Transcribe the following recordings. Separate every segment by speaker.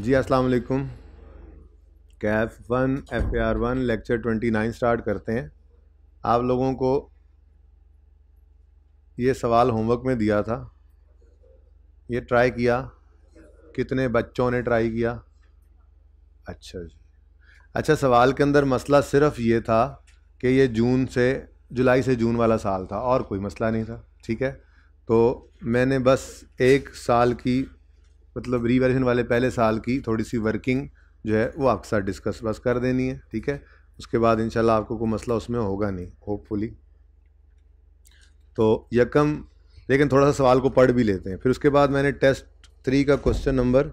Speaker 1: जी, अस्सलाम वालेकुम। CAF one F A R one, lecture twenty nine start करते हैं। आप लोगों को ये सवाल होमवर्क में दिया था। ये ट्राई किया। कितने बच्चों ने ट्राई किया? अच्छा जी। अच्छा सवाल के अंदर मसला सिर्फ़ ये था कि ये जून से, जुलाई से जून वाला साल था और कोई मसला नहीं था, ठीक है? तो मैंने बस एक साल की मतलब रीवैल्यूशन वाले पहले साल की थोड़ी सी वर्किंग जो है, वो आपके साथ डिस्कस बस कर देनी है, ठीक है? उसके बाद इंशाल्लाह आपको कोई मसला उसमें होगा नहीं होपफुली तो यकम, लेकिन थोड़ा सा सवाल को पढ़ भी लेते हैं। फिर उसके बाद मैंने टेस्ट थ्री का क्वेश्चन नंबर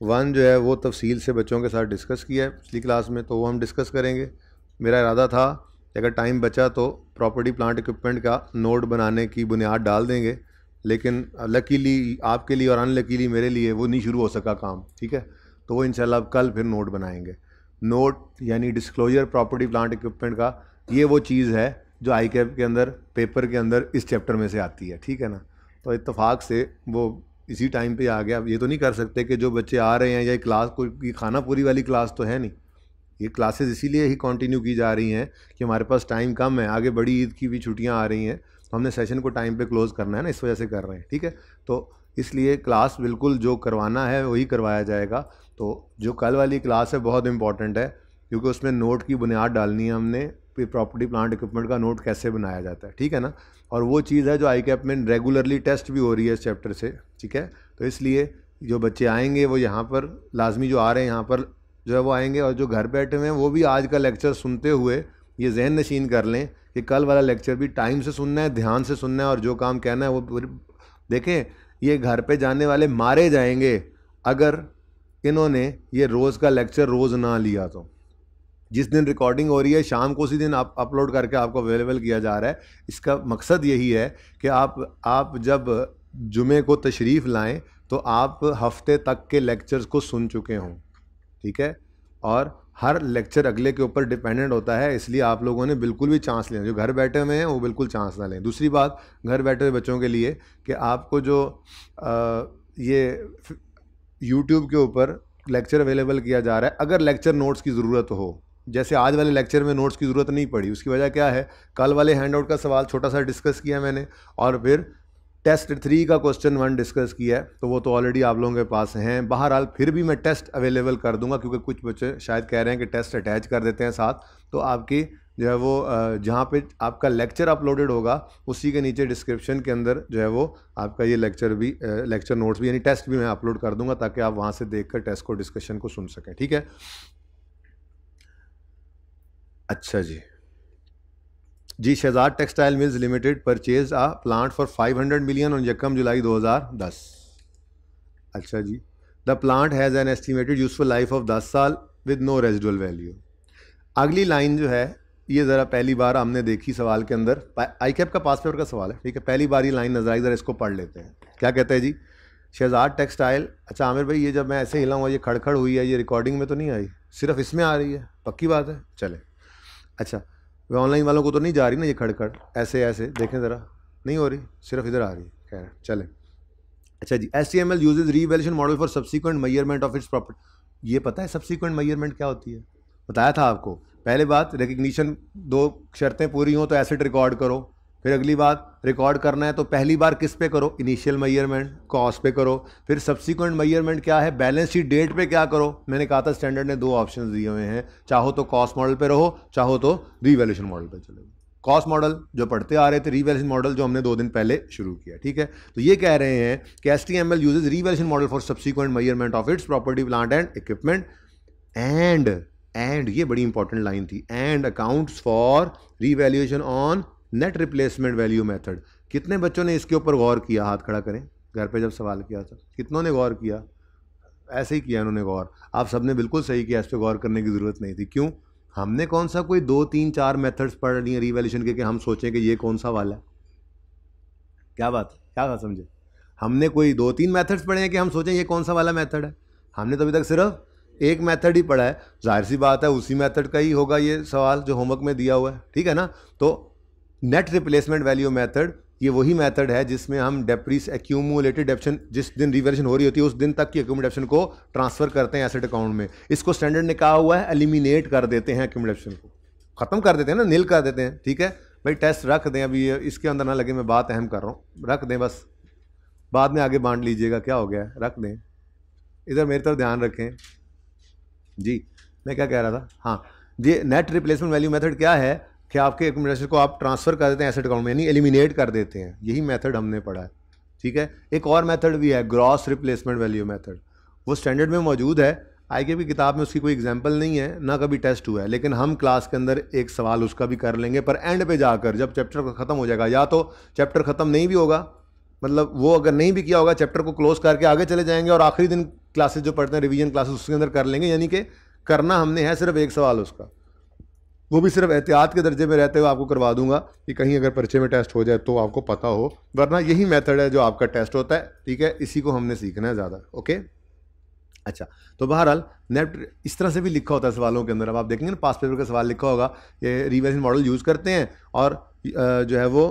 Speaker 1: वन जो है, वो तफसील से बच्चों के साथ डिस्कस किया है पिछली क्लास में तो वो हम डिस्कस करेंगे। मेरा इरादा था, अगर टाइम बचा तो प्रॉपर्टी प्लांट इक्विपमेंट का नोट बनाने की बुनियाद डाल देंगे। लेकिन लकीली आपके लिए और अनलकीली मेरे लिए वो नहीं शुरू हो सका काम, ठीक है? तो वो इंशाल्लाह कल फिर नोट बनाएँगे। नोट यानी डिस्क्लोजर प्रॉपर्टी प्लांट इक्विपमेंट का, ये वो चीज़ है जो आई कैप के अंदर पेपर के अंदर इस चैप्टर में से आती है, ठीक है ना? तो इतफाक़ से वो इसी टाइम पे आ गया। ये तो नहीं कर सकते कि जो बच्चे आ रहे हैं या क्लास कोई खाना पूरी वाली क्लास तो है नहीं। ये क्लासेस इसीलिए ही कंटिन्यू की जा रही हैं कि हमारे पास टाइम कम है, आगे बड़ी ईद की भी छुट्टियाँ आ रही हैं। हमने सेशन को टाइम पे क्लोज़ करना है ना, इस वजह से कर रहे हैं, ठीक है? तो इसलिए क्लास बिल्कुल जो करवाना है, वही करवाया जाएगा। तो जो कल वाली क्लास है, बहुत इंपॉर्टेंट है, क्योंकि उसमें नोट की बुनियाद डालनी है हमने प्रॉपर्टी प्लांट इक्विपमेंट का नोट कैसे बनाया जाता है, ठीक है ना? और वो चीज़ है जो आई कैप में रेगुलरली टेस्ट भी हो रही है इस चैप्टर से, ठीक है? तो इसलिए जो बच्चे आएँगे, वो यहाँ पर, लाजमी जो आ रहे हैं यहाँ पर, जो है वो आएँगे और जो घर बैठे हुए हैं, वो भी आज का लेक्चर सुनते हुए ये जहन नशीन कर लें कि कल वाला लेक्चर भी टाइम से सुनना है, ध्यान से सुनना है और जो काम कहना है वो देखें, ये घर पे जाने वाले मारे जाएँगे अगर इन्होंने ये रोज़ का लेक्चर रोज़ ना लिया तो। जिस दिन रिकॉर्डिंग हो रही है, शाम को उसी दिन आप अपलोड करके आपको अवेलेबल किया जा रहा है। इसका मकसद यही है कि आप आप जब जुमे को तशरीफ़ लाएँ तो आप हफ़्ते तक के लेक्चर्स को सुन चुके हों, ठीक है? और हर लेक्चर अगले के ऊपर डिपेंडेंट होता है इसलिए आप लोगों ने बिल्कुल भी चांस लें जो घर बैठे हुए हैं वो बिल्कुल चांस ना लें। दूसरी बात घर बैठे हुए बच्चों के लिए कि आपको जो आ, ये यूट्यूब के ऊपर लेक्चर अवेलेबल किया जा रहा है अगर लेक्चर नोट्स की ज़रूरत हो। जैसे आज वाले लेक्चर में नोट्स की ज़रूरत नहीं पड़ी उसकी वजह क्या है? कल वाले हैंड आउट का सवाल छोटा सा डिस्कस किया मैंने और फिर टेस्ट थ्री का क्वेश्चन वन डिस्कस किया है तो वो तो ऑलरेडी आप लोगों के पास हैं। बहरहाल, फिर भी मैं टेस्ट अवेलेबल कर दूँगा, क्योंकि कुछ बच्चे शायद कह रहे हैं कि टेस्ट अटैच कर देते हैं साथ। तो आपकी जो है वो जहाँ पे आपका लेक्चर अपलोडेड होगा, उसी के नीचे डिस्क्रिप्शन के अंदर जो है वो आपका ये लेक्चर भी लेक्चर नोट्स भी, यानी टेस्ट भी मैं अपलोड कर दूँगा, ताकि आप वहाँ से देख कर टेस्ट को डिस्कशन को सुन सकें, ठीक है? अच्छा जी। जी Shahzad textile mills limited purchase a plant for 500 million on यकम जुलाई 2010 अच्छा जी, the plant has an estimated useful life of 10 साल विद नो रेजिडुअल वैल्यू अगली लाइन जो है, ये ज़रा पहली बार हमने देखी सवाल के अंदर। आई कैप का पास पेपर का सवाल है, ठीक है? पहली बार ये लाइन नज़र आई, ज़रा इसको पढ़ लेते हैं। क्या कहते हैं जी? शहजाद टेक्सटाइल अच्छा आमिर भाई, ये जब मैं ऐसे हिला हुआ, ये खड़खड़ हुई है, ये रिकॉर्डिंग में तो नहीं आई? सिर्फ़ इसमें आ रही है? पक्की बात है? चले। अच्छा वे ऑनलाइन वालों को तो नहीं जा रही ना ये खड़खड़। ऐसे ऐसे, देखें ज़रा। नहीं हो रही? सिर्फ़ इधर आ रही है। खैर, चले। अच्छा जी S T M L use revaluation model for subsequent measurement of its property ये पता है सब्सिक्वेंट मयरमेंट क्या होती है? बताया था आपको। पहले बात रिकग्निशन दो शर्तें पूरी हों तो एसेट रिकॉर्ड करो। फिर अगली बात रिकॉर्ड करना है तो पहली बार किस पे करो? इनिशियल मयरमेंट कॉस्ट पे करो। फिर सब्सिक्वेंट मयरमेंट क्या है? बैलेंस शीट डेट पे क्या करो? मैंने कहा था स्टैंडर्ड ने दो ऑप्शन दिए हुए हैं। चाहो तो कॉस्ट मॉडल पे रहो, चाहो तो रीवैल्यूशन मॉडल पे चले कॉस्ट मॉडल जो पढ़ते आ रहे थे रीवैल्यूशन मॉडल जो हमने दो दिन पहले शुरू किया, ठीक है? तो ये कह रहे हैं कि S T M L use revaluation model for subsequent measurement of its property plant and equipment and and ये बड़ी इंपॉर्टेंट लाइन थी and accounts for revaluation on net replacement value method. कितने बच्चों ने इसके ऊपर गौर किया? हाथ खड़ा करें। घर पे जब सवाल किया था, कितनों ने गौर किया? ऐसे ही किया उन्होंने गौर। आप सबने बिल्कुल सही किया, इस पर गौर करने की ज़रूरत नहीं थी। क्यों? हमने कौन सा कोई दो, तीन, चार मेथड्स पढ़ लिए रिवेल्यूशन के कि हम सोचें कि ये कौन सा वाला है? क्या बात है? क्या बात समझे? हमने कोई दो, तीन मेथड्स पढ़े हैं कि हम सोचें ये कौन सा वाला मेथड है? हमने तो अभी तक सिर्फ़ एक मेथड ही पढ़ा है। ज़ाहिर सी बात है, उसी मेथड का ही होगा ये सवाल जो होमवर्क में दिया हुआ है। ठीक है ना? तो नेट रिप्लेसमेंट वैल्यू मेथड ये वही मेथड है जिसमें हम डेप्रीस एक्यूमुलेटेड डेप्शन जिस दिन रिवेलेशन हो रही होती है, उस दिन तक की एक्यूमुलेशन को ट्रांसफ़र करते हैं एसेट अकाउंट में। इसको स्टैंडर्ड ने कहा हुआ है एलिमिनेट कर देते हैं एक्यूमुलेशन को। ख़त्म कर देते हैं ना नील कर देते हैं, ठीक है? भाई टेस्ट रख दें, अभी इसके अंदर ना लगे, मैं बात अहम कर रहा हूँ। रख दें बस। बाद में आगे बांट लीजिएगा, क्या हो गया है? रख दें। इधर मेरी तरफ़ ध्यान रखें। जी, मैं क्या कह रहा था? हाँ ये नेट रिप्लेसमेंट वैल्यू मेथड क्या है? कि आपके एकोमोडेशन को आप ट्रांसफ़र कर देते हैं एसेट अकाउंट में, यानी एलिमिनेट कर देते हैं। यही मेथड हमने पढ़ा है। ठीक है? एक और मेथड भी है ग्रॉस रिप्लेसमेंट वैल्यू मेथड वो स्टैंडर्ड में मौजूद है। आई के किताब में उसकी कोई एग्ज़ाम्पल नहीं है, ना कभी टेस्ट हुआ है, लेकिन हम क्लास के अंदर एक सवाल उसका भी कर लेंगे, पर एंड पे जाकर जब चैप्टर ख़त्म हो जाएगा, या तो चैप्टर ख़त्म नहीं भी होगा मतलब वो अगर नहीं भी किया होगा चैप्टर को क्लोज करके आगे चले जाएँगे और आखिरी दिन क्लासेस जो पढ़ते हैं रिवीजन क्लासेस उसके अंदर कर लेंगे। यानी कि करना हमने है सिर्फ़ एक सवाल उसका। वो भी सिर्फ़ एहतियात के दर्जे में रहते हुए आपको करवा दूँगा कि कहीं अगर परिचय में टेस्ट हो जाए तो आपको पता हो, वरना यही मेथड है जो आपका टेस्ट होता है, ठीक है? इसी को हमने सीखना है ज़्यादा, ओके? अच्छा तो बहरहाल, नेट इस तरह से भी लिखा होता है सवालों के अंदर। अब आप देखेंगे ना, पास पेपर का सवाल लिखा होगा, ये रिवेशन मॉडल यूज़ करते हैं और जो है वो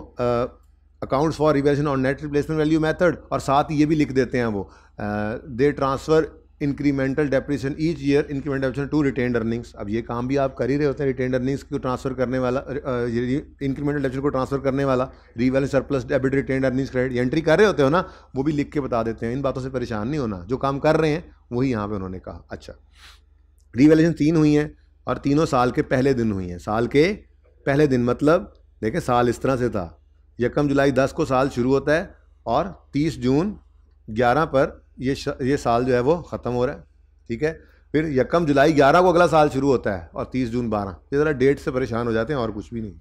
Speaker 1: अकाउंट्स फॉर रिवेशन और नेट रिप्लेसमेंट वैल्यू मेथड और साथ ही ये भी लिख देते हैं वो। They transfer incremental depreciation each year incremental depreciation to retained earnings अब ये काम भी आप कर ही रहे होते हैं रिटेन अर्निंग्स को ट्रांसफ़र करने वाला इंक्रीमेंटल डेप्रिशन को ट्रांसफ़र करने वाला revalue surplus debit retained earnings credit entry कर रहे होते हो ना, वो भी लिख के बता देते हैं। इन बातों से परेशान नहीं होना। जो काम कर रहे हैं, वही यहाँ पर उन्होंने कहा। अच्छा। रीवैल्यूशन तीन हुई हैं और तीनों साल के पहले दिन हुई हैं। साल के पहले दिन मतलब देखें साल इस तरह से था। यकम जुलाई दस को साल शुरू होता है और तीस जून ग्यारह पर ये ये साल जो है वो ख़त्म हो रहा है, ठीक है? फिर यकम जुलाई ग्यारह को अगला साल शुरू होता है और तीस जून बारह। ये ज़रा डेट से परेशान हो जाते हैं और कुछ भी नहीं।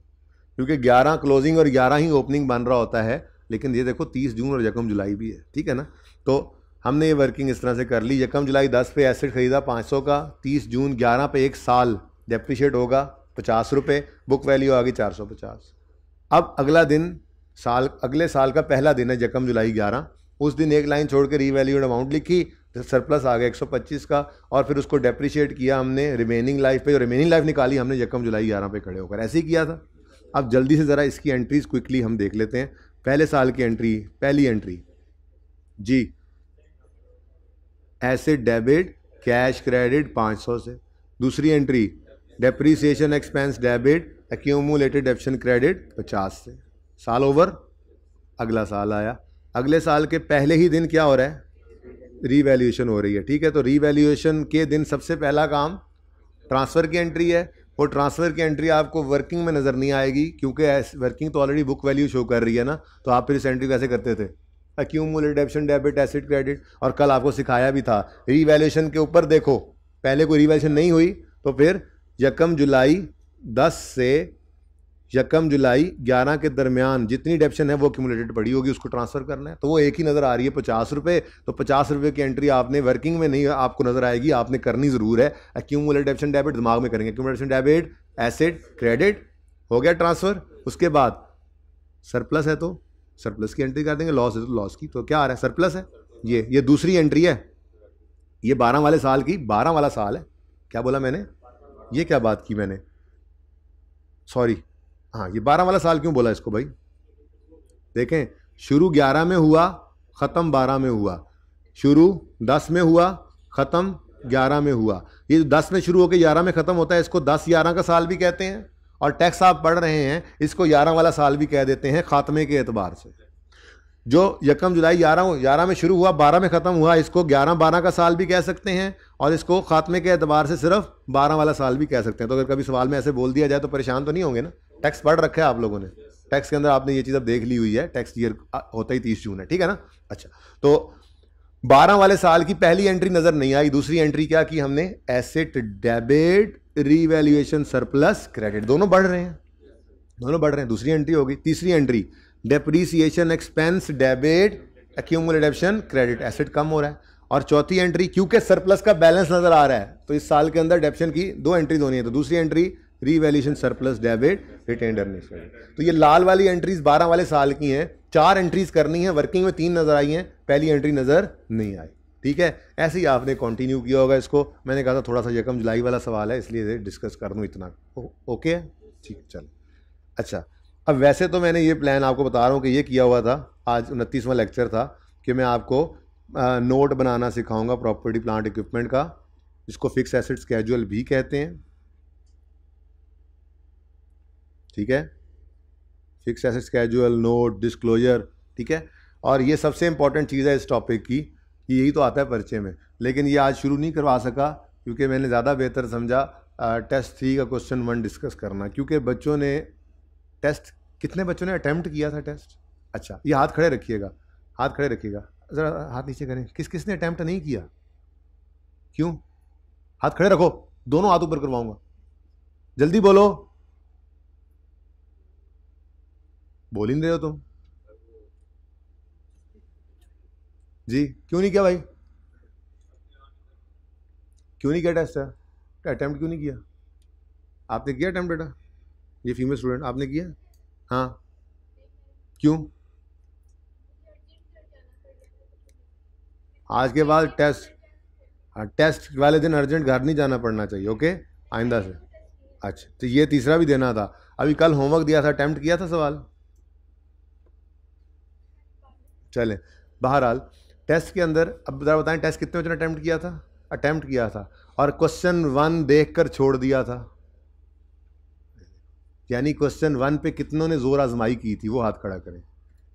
Speaker 1: क्योंकि ग्यारह क्लोजिंग और ग्यारह ही ओपनिंग बन रहा होता है, लेकिन ये देखो तीस जून और यकम जुलाई भी है, ठीक है ना? तो हमने ये वर्किंग इस तरह से कर ली। यकम जुलाई दस पे एसेट ख़रीदा पाँच सौ का, तीस जून ग्यारह पे एक साल डेप्रिशिएट होगा पचास रुपये बुक वैल्यू आ गई चार सौ पचास। अब अगला दिन, साल, अगले साल का पहला दिन है यकम जुलाई ग्यारह। उस दिन एक लाइन छोड़ के रीवैल्यूड अमाउंट लिखी तो सरप्लस आ गया 125 का, और फिर उसको डेप्रिशिएट किया हमने रिमेनिंग लाइफ पे और रिमेनिंग लाइफ निकाली हमने, यकम जुलाई ग्यारह पे खड़े होकर। ऐसे ही किया था। अब जल्दी से ज़रा इसकी एंट्रीज क्विकली हम देख लेते हैं। पहले साल की एंट्री पहली एंट्री जी। ऐसे डेबिट कैश क्रेडिट 500 से दूसरी entry depreciation expense debit accumulated depreciation credit 50 से। साल ओवर अगला साल आया। अगले साल के पहले ही दिन क्या हो रहा है? रीवैल्यूएशन हो रही है, ठीक है? तो रीवैल्यूएशन के दिन सबसे पहला काम ट्रांसफ़र की एंट्री है। वो ट्रांसफ़र की एंट्री आपको वर्किंग में नज़र नहीं आएगी, क्योंकि वर्किंग तो ऑलरेडी बुक वैल्यू शो कर रही है ना तो आप फिर इस एंट्री कैसे करते थे। Accumulated depreciation debit asset credit और कल आपको सिखाया भी था। रीवैल्यूएशन के ऊपर देखो, पहले कोई रीवैल्यूशन नहीं हुई तो फिर यकम जुलाई दस से यकम जुलाई ग्यारह के दरमियान जितनी डेप्शन है वो एक्यूमुलेटेड पड़ी होगी, उसको ट्रांसफ़र करना है तो वो एक ही नज़र आ रही है पचास रुपये तो पचास रुपये की एंट्री आपने वर्किंग में नहीं, आपको नज़र आएगी, आपने करनी ज़रूर है। एक्यूमुलेट डेप्शन डेबिट दिमाग में करेंगे। एक्यूमुलेशन डेबिट एसिड क्रेडिट हो गया ट्रांसफ़र उसके बाद सरप्लस है तो सरप्लस की एंट्री कर देंगे। लॉस है तो लॉस की। तो क्या आ रहा है? सरप्लस है। ये ये दूसरी एंट्री है। ये बारह वाले साल की, बारह वाला साल है। क्या बोला मैंने? ये क्या बात की मैंने? सॉरी हाँ ये बारह वाला साल क्यों बोला इसको भाई? देखें, शुरू ग्यारह में हुआ, ख़त्म बारह में हुआ। शुरू दस में हुआ, ख़त्म ग्यारह में हुआ। ये जो दस में शुरू होकर ग्यारह में ख़त्म होता है, इसको दस ग्यारह का साल भी कहते हैं, और टैक्स आप पढ़ रहे हैं, इसको ग्यारह वाला साल भी कह देते हैं, ख़ात्मे के एतबार से। जो यकम जुलाई ग्यारह ग्यारह में शुरू हुआ, बारह में ख़त्म हुआ, इसको ग्यारह बारह का साल भी कह सकते हैं, और इसको ख़ात्मे के एतबार से सिर्फ़ बारह वाला साल भी कह सकते हैं। तो अगर कभी सवाल में ऐसे बोल दिया जाए तो परेशान तो नहीं होंगे ना? टैक्स पढ़ रखा है आप लोगों ने। टैक्स के अंदर आपने ये चीज़ अब देख ली हुई है। टैक्स ईयर होता ही तीस जून है, ठीक है ना? अच्छा तो बारह वाले साल की पहली एंट्री नज़र नहीं आई। दूसरी एंट्री क्या की हमने? Asset debit revaluation surplus credit दोनों बढ़ रहे हैं। दोनों बढ़ रहे हैं। दूसरी एंट्री होगी। तीसरी entry depreciation expense debit accumulation credit asset कम हो रहा है। और चौथी एंट्री क्योंकि सरप्लस का बैलेंस नज़र आ रहा है तो इस साल के अंदर डेप्शन की दो एंट्री होनी है। तो दूसरी entry revaluation surplus debit retained earnings तो ये लाल वाली एंट्रीज 12 वाले साल की हैं। चार एंट्रीज करनी है। वर्किंग में तीन नज़र आई हैं। पहली एंट्री नज़र नहीं आई। ठीक है? ऐसे ही आपने कंटिन्यू किया होगा इसको। मैंने कहा था थोड़ा सा यकम जुलाई वाला सवाल है इसलिए डिस्कस कर दूँ इतना। ओ, ओके है ठीक चल। अच्छा अब वैसे तो मैंने ये प्लान आपको बता रहा हूँ कि ये किया हुआ था। आज उनतीसवां लेक्चर था कि मैं आपको नोट बनाना सिखाऊँगा प्रॉपर्टी प्लांट इक्विपमेंट का। जिसको फिक्स एसिड स्केजुअल भी कहते हैं। ठीक है? Fixed asset casual note disclosure ठीक है? और ये सबसे इंपॉर्टेंट चीज़ है इस टॉपिक की, कि यही तो आता है परिचय में। लेकिन ये आज शुरू नहीं करवा सका, क्योंकि मैंने ज़्यादा बेहतर समझा टेस्ट थ्री का क्वेश्चन वन डिस्कस करना। क्योंकि बच्चों ने टेस्ट कितने बच्चों ने अटैम्प्ट किया था टेस्ट अच्छा ये हाथ खड़े रखिएगा, हाथ खड़े रखिएगा। ज़रा हाथ नीचे करें। किस किस ने अटैम्प्ट नहीं किया? क्यों? हाथ खड़े रखो, दोनों हाथ ऊपर करवाऊँगा। जल्दी बोलो। बोल ही नहीं रहे हो तुम। जी, क्यों नहीं किया भाई? क्यों नहीं किया टेस्ट है अटैम्प्ट क्यों नहीं किया? आपने किया अटैम्प्ट बेटा? ये फीमेल स्टूडेंट आपने किया? हाँ। क्यों? आज के बाद टेस्ट हाँ टेस्ट वाले दिन अर्जेंट घर नहीं जाना पड़ना चाहिए ओके आइंदा से। अच्छा तो ये तीसरा भी देना था। अभी कल होमवर्क दिया था अटैम्प्ट किया था सवाल? चलें। बहरहाल टेस्ट के अंदर, अब ज़रा बताएँ टेस्ट कितने बच्चों ने अटैम्प्ट किया था? अटैम्प्ट किया था। और क्वेश्चन वन देख कर छोड़ दिया था। यानी क्वेश्चन वन पे कितनों ने ज़ोर आजमाई की थी? वो हाथ खड़ा करें।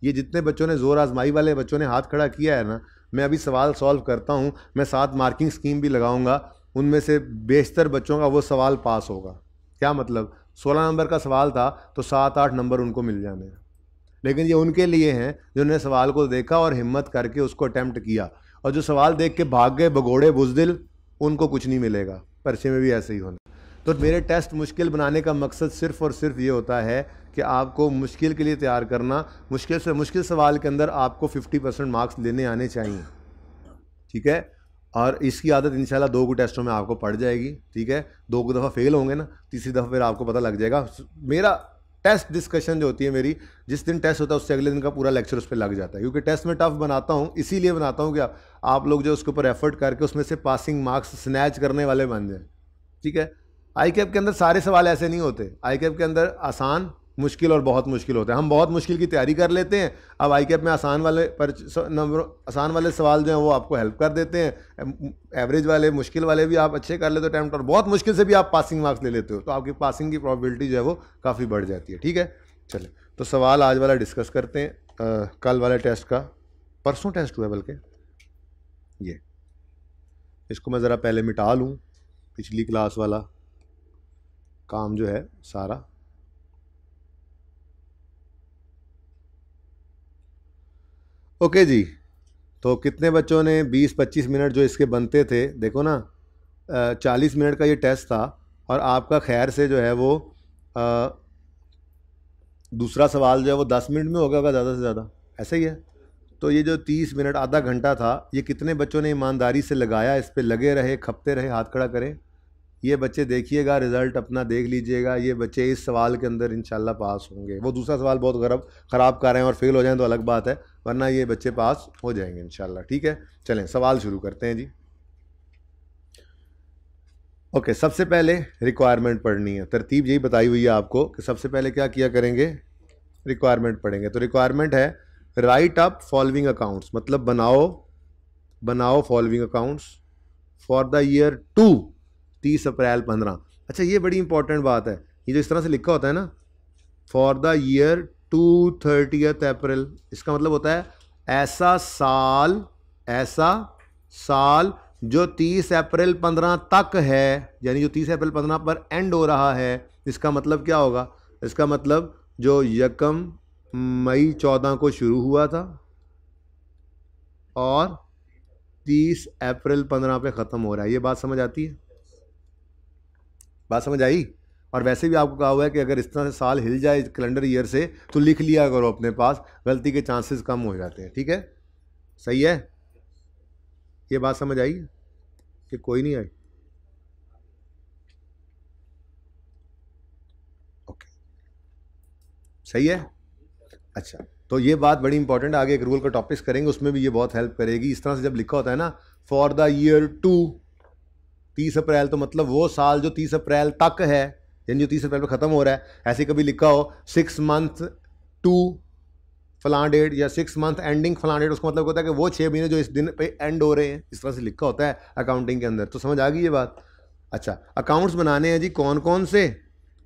Speaker 1: ये जितने बच्चों ने ज़ोर आजमाई वाले बच्चों ने हाथ खड़ा किया है ना, मैं अभी सवाल सॉल्व करता हूँ। मैं सात मार्किंग स्कीम भी लगाऊँगा। उनमें से बेशतर बच्चों का वो सवाल पास होगा। क्या मतलब? सोलह नंबर का सवाल था तो सात आठ नंबर उनको मिल जाने। लेकिन ये उनके लिए हैं जिन्होंने सवाल को देखा और हिम्मत करके उसको अटैम्प्ट किया। और जो सवाल देख के भाग गए भगोड़े बुजदिल, उनको कुछ नहीं मिलेगा। पर्चे में भी ऐसे ही होना। तो मेरे टेस्ट मुश्किल बनाने का मकसद सिर्फ़ और सिर्फ़ ये होता है कि आपको मुश्किल के लिए तैयार करना, मुश्किल से, मुश्किल सवाल के अंदर आपको 50 परसेंट मार्क्स लेने आने चाहिए। ठीक है? और इसकी आदत इंशाल्लाह दो को टेस्टों में आपको पड़ जाएगी। ठीक है? दो को दफ़ा फेल होंगे ना, तीसरी दफ़ा फिर आपको पता लग जाएगा। मेरा टेस्ट डिस्कशन जो होती है मेरी, जिस दिन टेस्ट होता है, उससे अगले दिन का पूरा लेक्चर उस पर लग जाता है। क्योंकि टेस्ट में टफ बनाता हूँ, इसीलिए बनाता हूँ कि आप लोग जो उसके ऊपर एफर्ट करके उसमें से पासिंग मार्क्स स्नैच करने वाले बन जाए। ठीक है? आई के अंदर सारे सवाल ऐसे नहीं होते। आई के अंदर आसान मुश्किल और बहुत मुश्किल होता है। हम बहुत मुश्किल की तैयारी कर लेते हैं। अब आई में आसान वाले पर नंबर आसान वाले सवाल जो हैं वो आपको हेल्प कर देते हैं। एवरेज वाले मुश्किल वाले भी आप अच्छे कर लेते हो टाइम और बहुत मुश्किल से भी आप पासिंग मार्क्स ले लेते हो तो आपकी पासिंग की प्रॉबिलिटी जो है वो काफ़ी बढ़ जाती है। ठीक है? चले तो सवाल आज वाला डिस्कस करते हैं। आ, कल वाले टेस्ट का। परसों टेस्ट हुआ बल्कि। ये। इसको मैं ज़रा पहले मिटा लूँ पिछली क्लास वाला। काम जो है सारा। ओके जी तो कितने बच्चों ने 20-25 मिनट जो इसके बनते थे देखो ना चालीस मिनट का ये टेस्ट था और आपका खैर से जो है वो आ, दूसरा सवाल जो है वो दस मिनट में होगा ज़्यादा से ज़्यादा ऐसा ही है? तो ये जो तीस मिनट आधा घंटा था ये कितने बच्चों ने ईमानदारी से लगाया इस पर लगे रहे खपते रहे हाथ खड़ा करें? ये बच्चे देखिएगा रिज़ल्ट अपना देख लीजिएगा ये बच्चे इस सवाल के अंदर इंशाल्लाह पास होंगे। वो दूसरा सवाल बहुत खराब ख़राब कर रहे हैं और फेल हो जाएँ तो अलग बात है। वरना ये बच्चे पास हो जाएँगे, इंशाल्लाह। ठीक है? चलें, सवाल शुरू करते हैं जी। ओके, सबसे पहले रिक्वायरमेंट पढ़नी है। तरतीब यही बताई हुई है आपको कि सबसे पहले क्या किया करेंगे? रिक्वायरमेंट पढ़ेंगे। तो रिक्वायरमेंट है राइट अप फॉलोइंग अकाउंट्स मतलब बनाओ बनाओ following accounts for the year to तीस अप्रैल पंद्रह। अच्छा ये बड़ी इंपॉर्टेंट बात है। ये जो इस तरह से लिखा होता है ना for the year to thirtieth April इसका मतलब होता है ऐसा साल ऐसा साल जो तीस अप्रैल पंद्रह तक है, यानी जो तीस अप्रैल पंद्रह पर एंड हो रहा है, इसका मतलब क्या होगा? इसका मतलब जो यकम मई चौदह को शुरू हुआ था और तीस अप्रैल पंद्रह पे ख़त्म हो रहा है। ये बात समझ आती है? बात समझ आई? और वैसे भी आपको कहा हुआ है कि अगर इस तरह से साल हिल जाए कैलेंडर ईयर से तो लिख लिया करो अपने पास, गलती के चांसेस कम हो जाते हैं, ठीक है? सही है? ये बात समझ आई कि कोई नहीं आई? ओके। सही है? अच्छा तो ये बात बड़ी इंपॉर्टेंट आगे एक रूल का टॉपिक्स करेंगे, उसमें भी ये बहुत हेल्प करेगी। इस तरह से जब लिखा होता है ना फॉर द ईयर टू तीस अप्रैल तो मतलब वो साल जो तीस अप्रैल तक है यानी जो तीस अप्रैल पर ख़त्म हो रहा है, ऐसे कभी लिखा हो सिक्स मंथ टू फलां डेट या सिक्स मंथ एंडिंग फलां डेट उसका मतलब होता है कि वो छः महीने जो इस दिन पे एंड हो रहे हैं, इस तरह से लिखा होता है अकाउंटिंग के अंदर। तो समझ आ गई ये बात? अच्छा अकाउंट्स बनाने हैं जी कौन कौन से?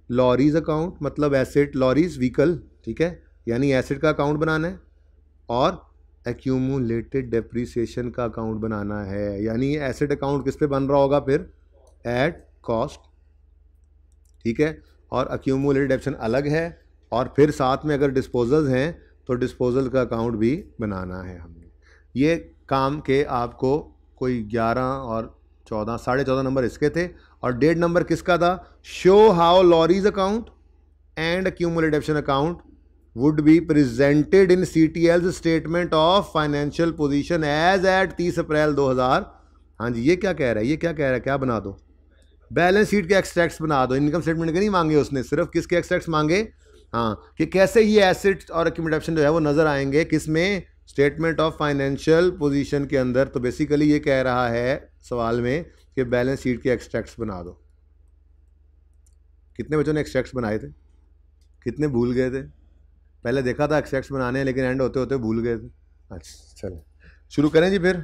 Speaker 1: लॉरीज अकाउंट मतलब एसेट लॉरीज व्हीकल ठीक है? यानी एसेट का अकाउंट बनाना है और एक्यूमुलेटेड डेप्रीसिएशन का अकाउंट बनाना है। यानी एसेट अकाउंट किस पे बन रहा होगा फिर? एट कॉस्ट ठीक है? और अक्यूमुलेटेड डेप्शन अलग है और फिर साथ में अगर डिस्पोजल्स हैं तो डिस्पोजल का अकाउंट भी बनाना है हमने। ये काम के आपको कोई ग्यारह और चौदह, साढ़े चौदह नंबर इसके थे। और डेट नंबर किसका था? Show how lorries account and accumulative account would be presented in C T L statement of financial position as at तीस अप्रैल दो हज़ार। हाँ जी, ये क्या कह रहा है? ये क्या कह रहा है? क्या बना दो? बैलेंस शीट के एक्सट्रैक्ट्स बना दो। इनकम स्टेटमेंट के नहीं मांगे उसने, सिर्फ़ किसके एक्सट्रैक्ट्स मांगे? हाँ कि कैसे ये एसिड्स और एक्यूमिडेशन जो है वो नज़र आएँगे किसमें स्टेटमेंट ऑफ़ फाइनेंशियल पोजीशन के अंदर। तो बेसिकली ये कह रहा है सवाल में कि बैलेंस शीट के एक्सट्रैक्ट्स बना दो। कितने बच्चों ने एक्सट्रैक्ट्स बनाए थे? कितने भूल गए थे? पहले देखा था एक्सट्रैक्ट्स बनाने, लेकिन एंड होते होते भूल गए थे। अच्छा चलो। शुरू करें जी फिर।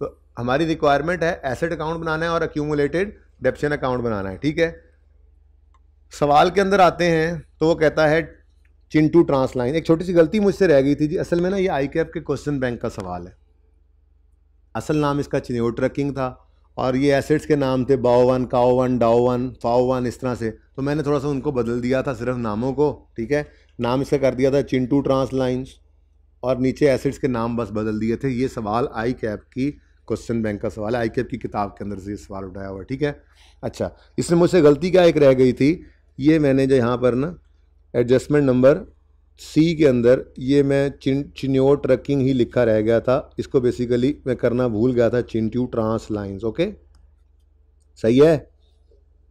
Speaker 1: तो हमारी रिक्वायरमेंट है एसेट अकाउंट बनाना है और अक्यूमुलेटेड डेप्शन अकाउंट बनाना है, ठीक है? सवाल के अंदर आते हैं तो वो कहता है, चिंटू ट्रांसलाइन एक छोटी सी गलती मुझसे रह गई थी जी। असल में ना, ये आई कैप के क्वेश्चन बैंक का सवाल है। असल नाम इसका चिन्यो ट्रकिंग था, और ये एसेट्स के नाम थे BAO one KAO one DAO one FAO one इस तरह से। तो मैंने थोड़ा सा उनको बदल दिया था सिर्फ़ नामों को, ठीक है? नाम इसका कर दिया था चिंटू ट्रांसलाइंस और नीचे एसेट्स के नाम बस बदल दिए थे। ये सवाल आई कैप की क्वेश्चन बैंक का सवाल है। आई की किताब के अंदर से ये सवाल उठाया हुआ ठीक है? अच्छा इसमें मुझसे गलती क्या एक रह गई थी? ये मैंने जो यहाँ पर ना, एडजस्टमेंट नंबर सी के अंदर ये मैं चिन, चिन्यो ट्रकिंग ही लिखा रह गया था। इसको बेसिकली मैं करना भूल गया था चिंट्यू ट्रांस लाइन्स ओके? सही है?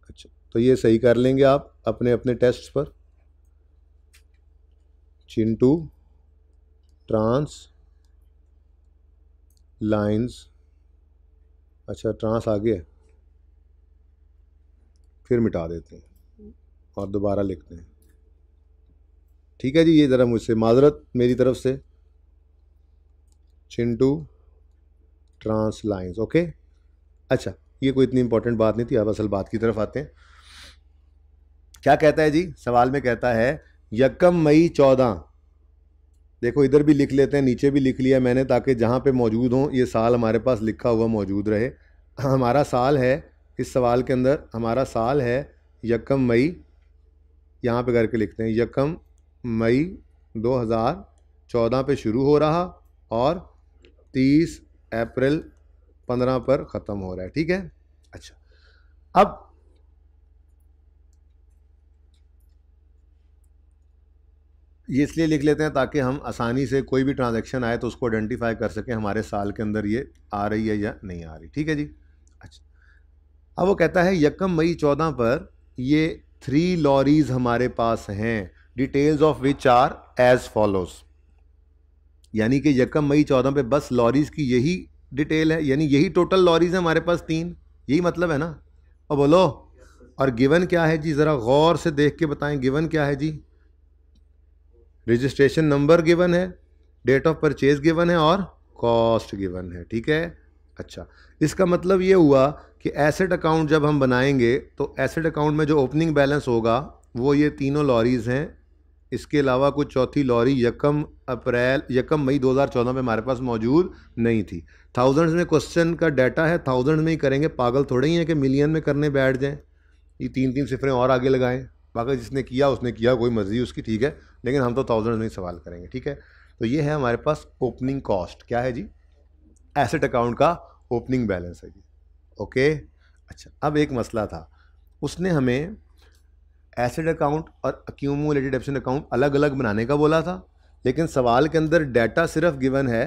Speaker 1: अच्छा तो ये सही कर लेंगे आप अपने अपने टेस्ट पर। चिंटू ट्रांस लाइन्स अच्छा ट्रांस आ गया। फिर मिटा देते हैं और दोबारा लिखते हैं। ठीक है जी, ये ज़रा मुझसे, माजरत मेरी तरफ़ से। Chintu, trans lines okay? अच्छा ये कोई इतनी इंपॉर्टेंट बात नहीं थी अब असल बात की तरफ़ आते हैं। क्या कहता है जी? सवाल में कहता है, यकम मई चौदह। देखो, इधर भी लिख लेते हैं, नीचे भी लिख लिया मैंने ताकि जहाँ पे मौजूद हों, ये साल हमारे पास लिखा हुआ मौजूद रहे। हमारा साल है, इस सवाल के अंदर, हमारा साल है यकम मई, यहाँ पे करके लिखते हैं, यकम मई 2014 पे शुरू हो रहा और 30 अप्रैल 15 पर ख़त्म हो रहा है, ठीक है? अच्छा अब ये इसलिए लिख लेते हैं ताकि हम आसानी से कोई भी ट्रांजेक्शन आए तो उसको आइडेंटिफाई कर सकें हमारे साल के अंदर ये आ रही है या नहीं आ रही। ठीक है जी? अच्छा। अब वो कहता है, यकम मई चौदह पर ये थ्री लॉरीज हमारे पास हैं। Details of which are as follows यानी कि यकम मई चौदह पे बस लॉरीज की यही डिटेल है, यानी यही टोटल लॉरीज है हमारे पास तीन। यही मतलब है ना? और बोलो, और गिवन क्या है जी? ज़रा गौर से देख के बताएँ गिवन क्या है जी? रजिस्ट्रेशन नंबर गिवन है डेट ऑफ़ परचेज गिवन है और कॉस्ट गिवन है, ठीक है? अच्छा इसका मतलब ये हुआ कि एसेट अकाउंट जब हम बनाएँगे तो एसेट अकाउंट में जो ओपनिंग बैलेंस होगा, वो ये तीनों लॉरीज हैं। इसके अलावा कुछ चौथी लॉरी यकम अप्रैल, यकम मई 2014 में हमारे पास मौजूद नहीं थी। थाउजेंड्स में क्वेश्चन का डाटा है थाउज़ेंड में ही करेंगे, पागल थोड़े ही हैं कि मिलियन में करने बैठ जाएँ। ये तीन तीन सिफरें और आगे लगाएँ। बाकी जिसने किया, उसने किया, कोई मर्ज़ी, उसकी ठीक है, लेकिन हम तो थाउज़ेंड में सवाल करेंगे, ठीक है? तो ये है हमारे पास ओपनिंग कॉस्ट क्या है जी? एसेट अकाउंट का ओपनिंग बैलेंस है जी ओके अच्छा अब एक मसला था, उसने हमें एसिड अकाउंट और अक्यूमुलेटेड एप्शन अकाउंट अलग अलग बनाने का बोला था, लेकिन सवाल के अंदर डाटा सिर्फ़ गिवन है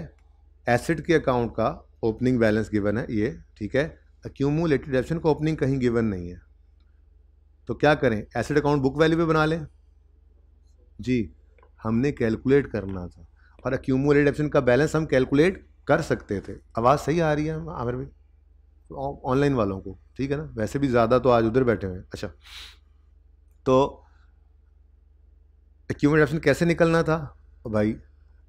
Speaker 1: एसिड के अकाउंट का ओपनिंग बैलेंस गिवन है, ये, ठीक है? अक्यूमुलेटेड एप्शन का ओपनिंग कहीं गिवन नहीं है। तो क्या करें? एसिड अकाउंट बुक वैल्यू पे बना लें। जी, हमने कैलकुलेट करना था। और अक्यूमुलेटेड एप्शन का बैलेंस हम कैलकुलेट कर सकते थे। आवाज़ सही आ रही है, आमिर भाई? ऑनलाइन वालों को। ठीक है ना? वैसे भी ज़्यादा तो आज उधर बैठे हुए हैं। अच्छा। तो एक्यूमुलेशन कैसे निकलना था? भाई,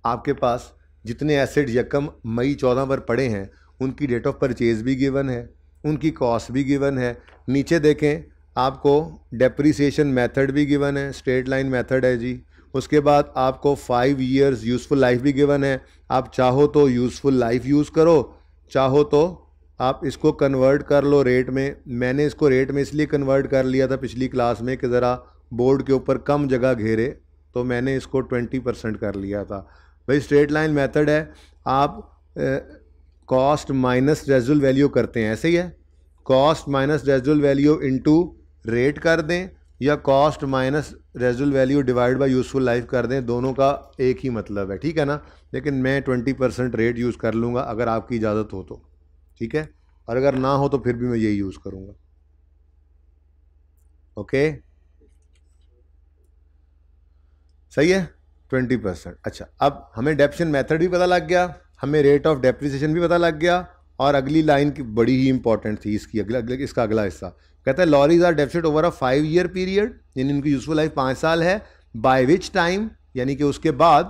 Speaker 1: आपके पास जितने एसेट यकम मई चौदह पर पड़े हैं, उनकी डेट ऑफ़ परचेज भी गिवन है, उनकी कॉस्ट भी गिवन है। नीचे देखें आपको डेप्रीसिएशन मेथड भी गिवन है स्ट्रेट लाइन मेथड है जी। उसके बाद आपको फाइव ईयर्स यूज़फुल लाइफ भी गिवन है। आप चाहो तो यूज़फुल लाइफ यूज़ करो, चाहो तो आप इसको कन्वर्ट कर लो रेट में। मैंने इसको रेट में इसलिए कन्वर्ट कर लिया था पिछली क्लास में कि ज़रा बोर्ड के ऊपर कम जगह घेरे तो मैंने इसको ट्वेंटी परसेंट कर लिया था। भाई स्ट्रेट लाइन मेथड है। आप कॉस्ट माइनस रेजुअल वैल्यू करते हैं, ऐसे ही है। Cost minus residual value into rate कर दें या cost minus residual value divide by useful life कर दें, दोनों का एक ही मतलब है, ठीक है ना? लेकिन मैं ट्वेंटी परसेंट रेट यूज़ कर लूँगा अगर आपकी इजाज़त हो तो ठीक है? और अगर ना हो तो फिर भी मैं यही यूज़ करूँगा। ओके सही है? ट्वेंटी परसेंट अच्छा अब हमें डेप्शन मेथड भी पता लग गया, हमें रेट ऑफ़ डेप्रिसिएशन भी पता लग गया, और अगली लाइन की बड़ी ही इंपॉर्टेंट थी इसकी, अगला, अगले, इसका अगला हिस्सा। कहता है lorries are depreciated over a five year period यानी इनकी यूजफुल लाइफ पाँच साल है बाय विच टाइम यानी कि उसके बाद,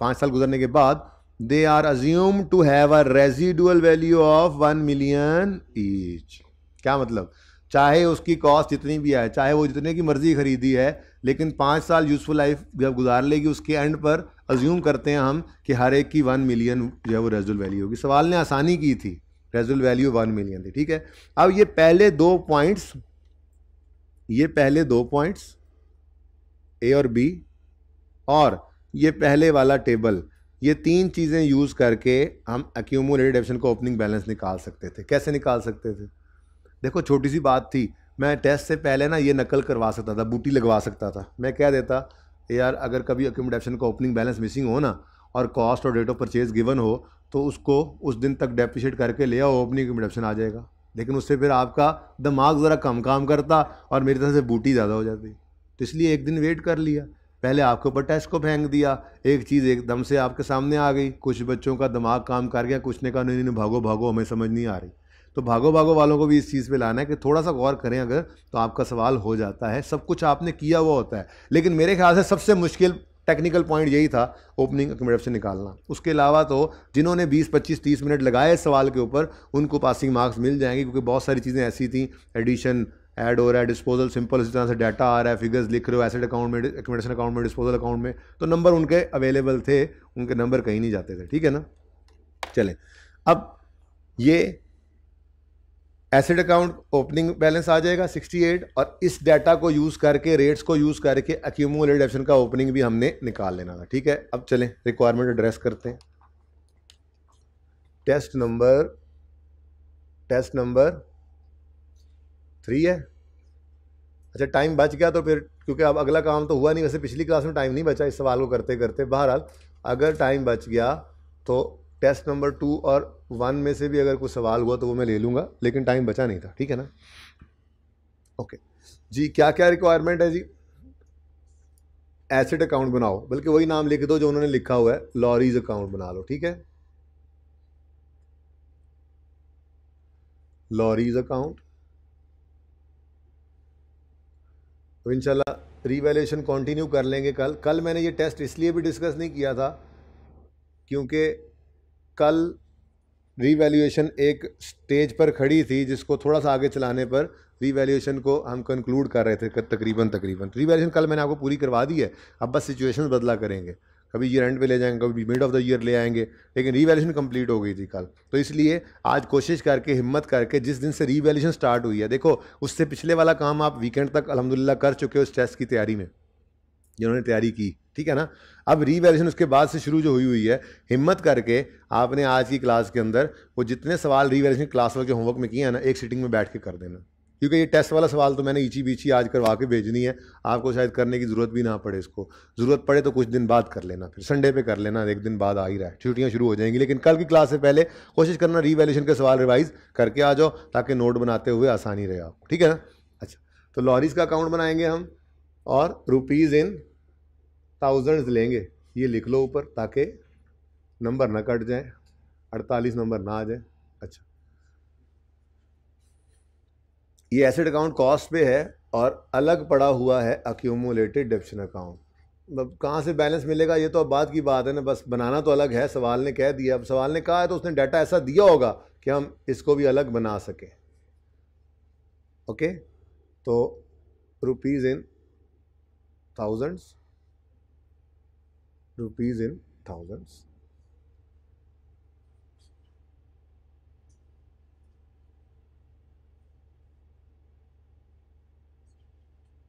Speaker 1: पाँच साल गुजरने के बाद they are assumed to have a residual value of one million each क्या मतलब? चाहे उसकी कॉस्ट जितनी भी आए, चाहे वो जितने की मर्ज़ी खरीदी है, लेकिन पाँच साल यूजफुल लाइफ जब गुजार लेगी, उसके एंड पर अज्यूम करते हैं हम कि हर एक की वन मिलियन जो है वो रेजुअल वैल्यू होगी। सवाल ने आसानी की थी। रेजुअल वैल्यू वन मिलियन थी ठीक है? अब ये पहले दो पॉइंट्स ये पहले दो पॉइंट्स ए और बी और ये पहले वाला टेबल ये तीन चीज़ें यूज़ करके हम एक्यूमुलेटेड एप्शन का ओपनिंग बैलेंस निकाल सकते थे। कैसे निकाल सकते थे? देखो, छोटी सी बात थी, मैं टेस्ट से पहले ना ये नकल करवा सकता था, बूटी लगवा सकता था। मैं कह देता, यार, अगर कभी एक्यूमुलेशन का ओपनिंग बैलेंस मिसिंग हो ना, और कॉस्ट और डेट ऑफ़ परचेज गिवन हो तो उसको उस दिन तक डेप्रिशिएट करके ले आओ ओपनिंग रिडम्पशन आ जाएगा। लेकिन उससे फिर आपका दिमाग ज़रा कम काम करता और मेरी तरह से बूटी ज़्यादा हो जाती। तो इसलिए एक दिन वेट कर लिया। पहले आपके ऊपर टेस्ट को फेंक दिया। एक चीज़ एकदम से आपके सामने आ गई। कुछ बच्चों का दिमाग काम कर गया, कुछ ने कहा, नहीं नहीं भागो भागो, हमें समझ नहीं आ रही। तो भागो भागो वालों को भी इस चीज़ पे लाना है कि थोड़ा सा गौर करें अगर तो आपका सवाल हो जाता है। सब कुछ आपने किया हुआ होता है। लेकिन मेरे ख्याल से सबसे मुश्किल टेक्निकल पॉइंट यही था ओपनिंग अकोमोडेशन निकालना। उसके अलावा तो जिन्होंने 20 25 30 मिनट लगाए सवाल के ऊपर, उनको पासिंग मार्क्स मिल जाएँगे, क्योंकि बहुत सारी चीज़ें ऐसी थी। एडिशन ऐड हो रहा है डिस्पोजल सिंपल इस तरह से डाटा आ रहा है फिगर्स लिख रहे हो एसेट अकाउंट में एकोमोडेशन अकाउंट में डिस्पोजल अकाउंट में तो नंबर उनके अवेलेबल थे, उनके नंबर कहीं नहीं जाते थे, ठीक है ना? चलें। अब ये एसिड अकाउंट ओपनिंग बैलेंस आ जाएगा 68 और इस डाटा को यूज़ करके रेट्स को यूज़ करके एक्यूमुलेटेड एप्शन का ओपनिंग भी हमने निकाल लेना था, ठीक है? अब चलें रिक्वायरमेंट एड्रेस करते हैं। Test number test number three है। अच्छा टाइम बच गया तो फिर, क्योंकि अब अगला काम तो हुआ नहीं, वैसे पिछली क्लास में टाइम नहीं बचा इस सवाल को करते करते बहरहाल, अगर टाइम बच गया तो टेस्ट नंबर टू और वन में से भी अगर कुछ सवाल हुआ तो वो मैं ले लूँगा, लेकिन टाइम बचा नहीं था, ठीक है ना? ओके जी क्या क्या रिक्वायरमेंट है जी? एसिड अकाउंट बनाओ, बल्कि वही नाम लिख दो जो उन्होंने लिखा हुआ है लॉरीज अकाउंट बना लो, ठीक है? लॉरीज अकाउंट तो इंशाल्लाह रीवैल्यूएशन कंटिन्यू कर लेंगे कल। कल मैंने ये टेस्ट इसलिए भी डिस्कस नहीं किया था, क्योंकि कल रीवैल्यूएशन एक स्टेज पर खड़ी थी, जिसको थोड़ा सा आगे चलाने पर रीवैल्यूएशन को हम कंक्लूड कर रहे थे तकरीबन तकरीबन। रीवैल्यूएशन कल मैंने आपको पूरी करवा दी है, अब बस सिचुएशन बदला करेंगे। कभी ईयर एंड पे ले जाएँगे, कभी मिड ऑफ़ द ईयर ले आएँगे, लेकिन रीवैल्यूशन कंप्लीट हो गई थी कल। तो इसलिए आज कोशिश करके, हिम्मत करके, जिस दिन से रीवैल्यूशन स्टार्ट हुई है, देखो, उससे पिछले वाला काम आप वीकेंड तक अलहमदिल्ला कर चुके हो इस टेस्ट की तैयारी में। जिन्होंने तैयारी की। ठीक है ना? अब रीवैल्यूशन उसके बाद से शुरू जो हुई हुई है, हिम्मत करके आपने आज की क्लास के अंदर वो जितने सवाल रीवैल्यूशन क्लास वाले होमवर्क में किए हैं ना, एक सीटिंग में बैठ के कर देना। क्योंकि ये टेस्ट वाला सवाल तो मैंने ईची बीची आज करवा के भेजनी है, आपको शायद करने की ज़रूरत भी ना पड़े इसको। ज़रूरत पड़े तो कुछ दिन बाद कर लेना, फिर संडे पे कर लेना, एक दिन बाद आ ही रहा है। छुट्टियाँ शुरू हो जाएँगी, लेकिन कल की क्लास से पहले कोशिश करना रीवैल्यूशन के सवाल रिवाइज करके आ जाओ, ताकि नोट बनाते हुए आसानी रहे आपको, ठीक है ना? अच्छा तो लॉरीज का अकाउंट बनाएँगे हम, और रुपीज़ इन थाउजेंड्स लेंगे, ये लिख लो ऊपर ताकि नंबर ना कट जाए, अड़तालीस नंबर ना आ जाए। अच्छा। ये एसेट अकाउंट कॉस्ट पे है और अलग पड़ा हुआ है अक्यूमुलेटेड डेप्शन अकाउंट मतलब कहाँ से बैलेंस मिलेगा? ये तो अब बात की बात है ना, बस बनाना तो अलग है, सवाल ने कह दिया। अब सवाल ने कहा है तो उसने डाटा ऐसा दिया होगा कि हम इसको भी अलग बना सकें। ओके तो rupees in thousands rupees in thousands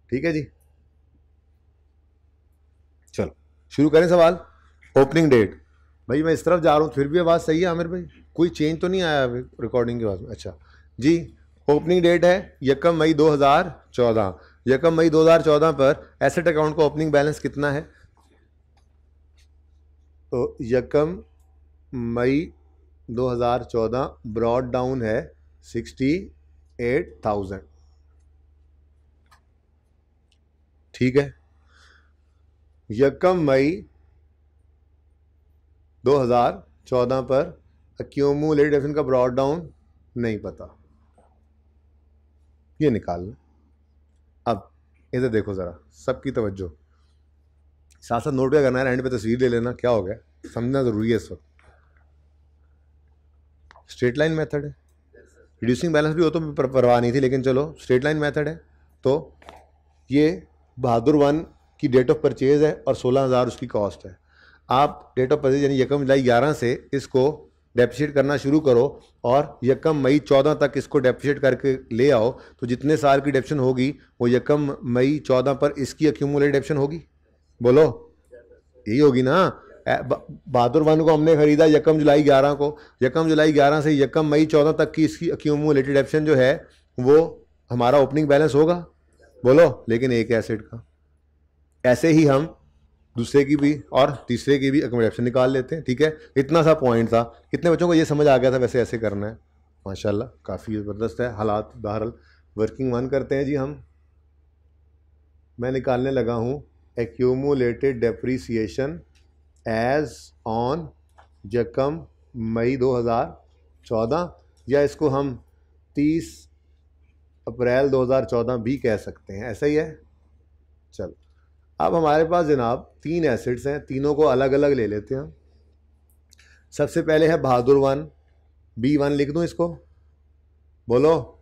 Speaker 1: ठीक है जी? चलो, शुरू करें सवाल। ओपनिंग डेट भाई, मैं इस तरफ़ जा रहा हूँ, फिर भी आवाज़ सही है आमिर भाई? कोई चेंज तो नहीं आया रिकॉर्डिंग की आवाज़ में? अच्छा जी ओपनिंग डेट है यकम मई 2014 यकम मई 2014 पर एसेट अकाउंट का ओपनिंग बैलेंस कितना है? तो यकम मई 2014 ब्रॉड डाउन है सिक्सटी एट थाउज़ेंड। ठीक है? यकम मई 2014 पर अक्यूमुलेटेड डेफिन का ब्रॉड डाउन नहीं पता। ये निकालना अब इधर देखो ज़रा, सबकी तवज्जो। साथ साथ नोट क्या करना है एंड पे तस्वीर ले लेना, क्या हो गया? समझना ज़रूरी है इस वक्त। स्ट्रेट लाइन मेथड है। रिड्यूसिंग बैलेंस भी हो तो परवाह नहीं थी, लेकिन चलो स्ट्रेट लाइन मेथड है। तो ये बहादुर वन की डेट ऑफ़ परचेज है और सोलह हज़ार उसकी कॉस्ट है। आप डेट ऑफ़ परचेज यानी यकम जुलाई ग्यारह से इसको डेप्रिशिएट करना शुरू करो और यकम मई चौदह तक इसको डेप्रिशिएट करके ले आओ। तो जितने साल की डेप्शन होगी, वो यकम मई चौदह पर इसकी अक्यूमुलेट डेप्शन होगी। बोलो। यही होगी ना। बहादुर वन को हमने खरीदा यकम जुलाई ग्यारह को। यकम जुलाई ग्यारह से यकम मई चौदह तक की इसकी अक्यूमुलेटेड डेप्शन जो है, वो हमारा ओपनिंग बैलेंस होगा। बोलो, लेकिन एक एसिड का। ऐसे ही हम दूसरे की भी और तीसरे की भी अकोमोडेशन निकाल लेते हैं, ठीक है? इतना सा पॉइंट था। कितने बच्चों को ये समझ आ गया था वैसे ऐसे करना है? माशाल्लाह, काफ़ी ज़बरदस्त है हालात बहरहाल। वर्किंग वन करते हैं जी हम। मैं निकालने लगा हूँ। एक्यूमुलेटेड डेप्रीसिएशन एज ऑन जकम मई 2014 या इसको हम 30 अप्रैल 2014 भी कह सकते हैं। ऐसा ही है? चलो, अब हमारे पास जनाब तीन एसिड्स हैं, तीनों को अलग अलग ले लेते हैं सबसे पहले है बहादुर वन, बी वन लिख दूँ इसको? बोलो।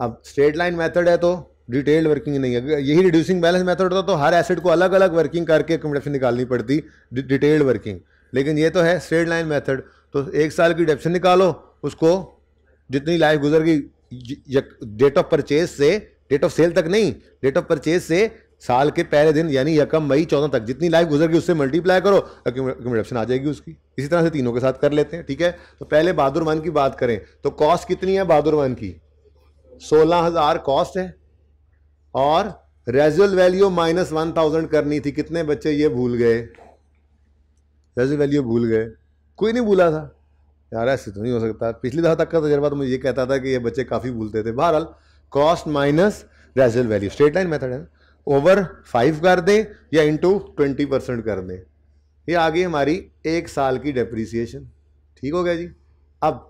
Speaker 1: अब स्ट्रेट लाइन मेथड है तो डिटेल्ड वर्किंग नहीं है। यही रिड्यूसिंग बैलेंस मेथड होता तो हर एसिड को अलग अलग वर्किंग करके कम्पडेशन निकालनी पड़ती डिटेल्ड वर्किंग लेकिन ये तो है स्ट्रेट लाइन मेथड तो एक साल की डेप्शन निकालो, उसको जितनी लाइफ गुजर गई डेट ऑफ़ परचेज से डेट ऑफ़ सेल तक नहीं डेट ऑफ़ परचेज से साल के पहले दिन, यानी यकम मई चौदह तक, जितनी लाइफ गुजर गई उससे मल्टीप्लाई करो अकोमोडेशन आ जाएगी उसकी। इसी तरह से तीनों के साथ कर लेते हैं, ठीक है? तो पहले बहादुर वन की बात करें तो कॉस्ट कितनी है बहादुर वन की? सोलह हज़ार कॉस्ट है। और residual value minus one thousand करनी थी। कितने बच्चे ये भूल गए? रेजुअल वैल्यू भूल गए। कोई नहीं भूला था। यार, ऐसे तो नहीं हो सकता। पिछली दफ़ा तक का तजर्बा तो मुझे ये कहता था कि ये बच्चे काफ़ी भूलते थे। बहरहाल cost minus residual value straight line method है। ओवर फाइव कर दें या इंटू ट्वेंटी परसेंट कर दें। ये आ गई हमारी एक साल की डेप्रीसिएशन ठीक हो गया जी। अब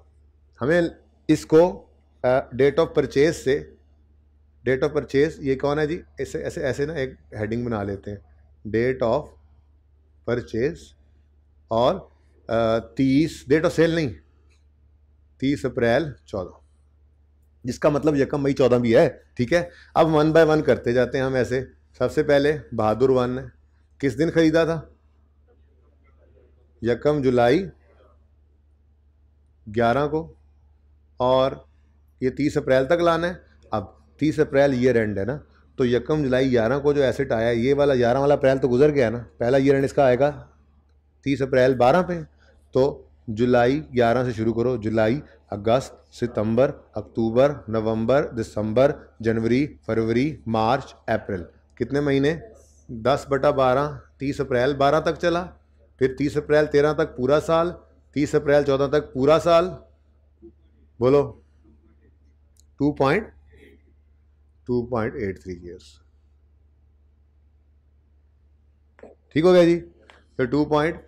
Speaker 1: हमें इसको डेट ऑफ़ परचेज से डेट ऑफ़ परचेज ये कौन है जी? ऐसे ऐसे ऐसे ना एक हेडिंग बना लेते हैं। डेट ऑफ़ परचेज और तीस डेट ऑफ़ सेल नहीं। तीस अप्रैल चौदह। जिसका मतलब यकम मई चौदह भी है, ठीक है? अब वन बाय वन करते जाते हैं हम ऐसे। सबसे पहले बहादुर वन ने किस दिन ख़रीदा था? यकम जुलाई ग्यारह को। और ये तीस अप्रैल तक लाना है। अब तीस अप्रैल ईयर एंड है ना तो यकम जुलाई ग्यारह को जो एसेट आया, ये वाला ग्यारह वाला अप्रैल तो गुजर गया ना, पहला ईयर एंड इसका आएगा, तीस अप्रैल बारह पे तो जुलाई ग्यारह से शुरू करो, जुलाई, अगस्त, सितंबर, अक्टूबर, नवंबर, दिसंबर, जनवरी, फरवरी, मार्च, अप्रैल। कितने महीने? दस बटा बारह, तीस अप्रैल बारह तक चला, फिर तीस अप्रैल तेरह तक पूरा साल, तीस अप्रैल चौदह तक पूरा साल, बोलो two point two point eight three years ठीक हो गया जी? फिर टू पॉइंट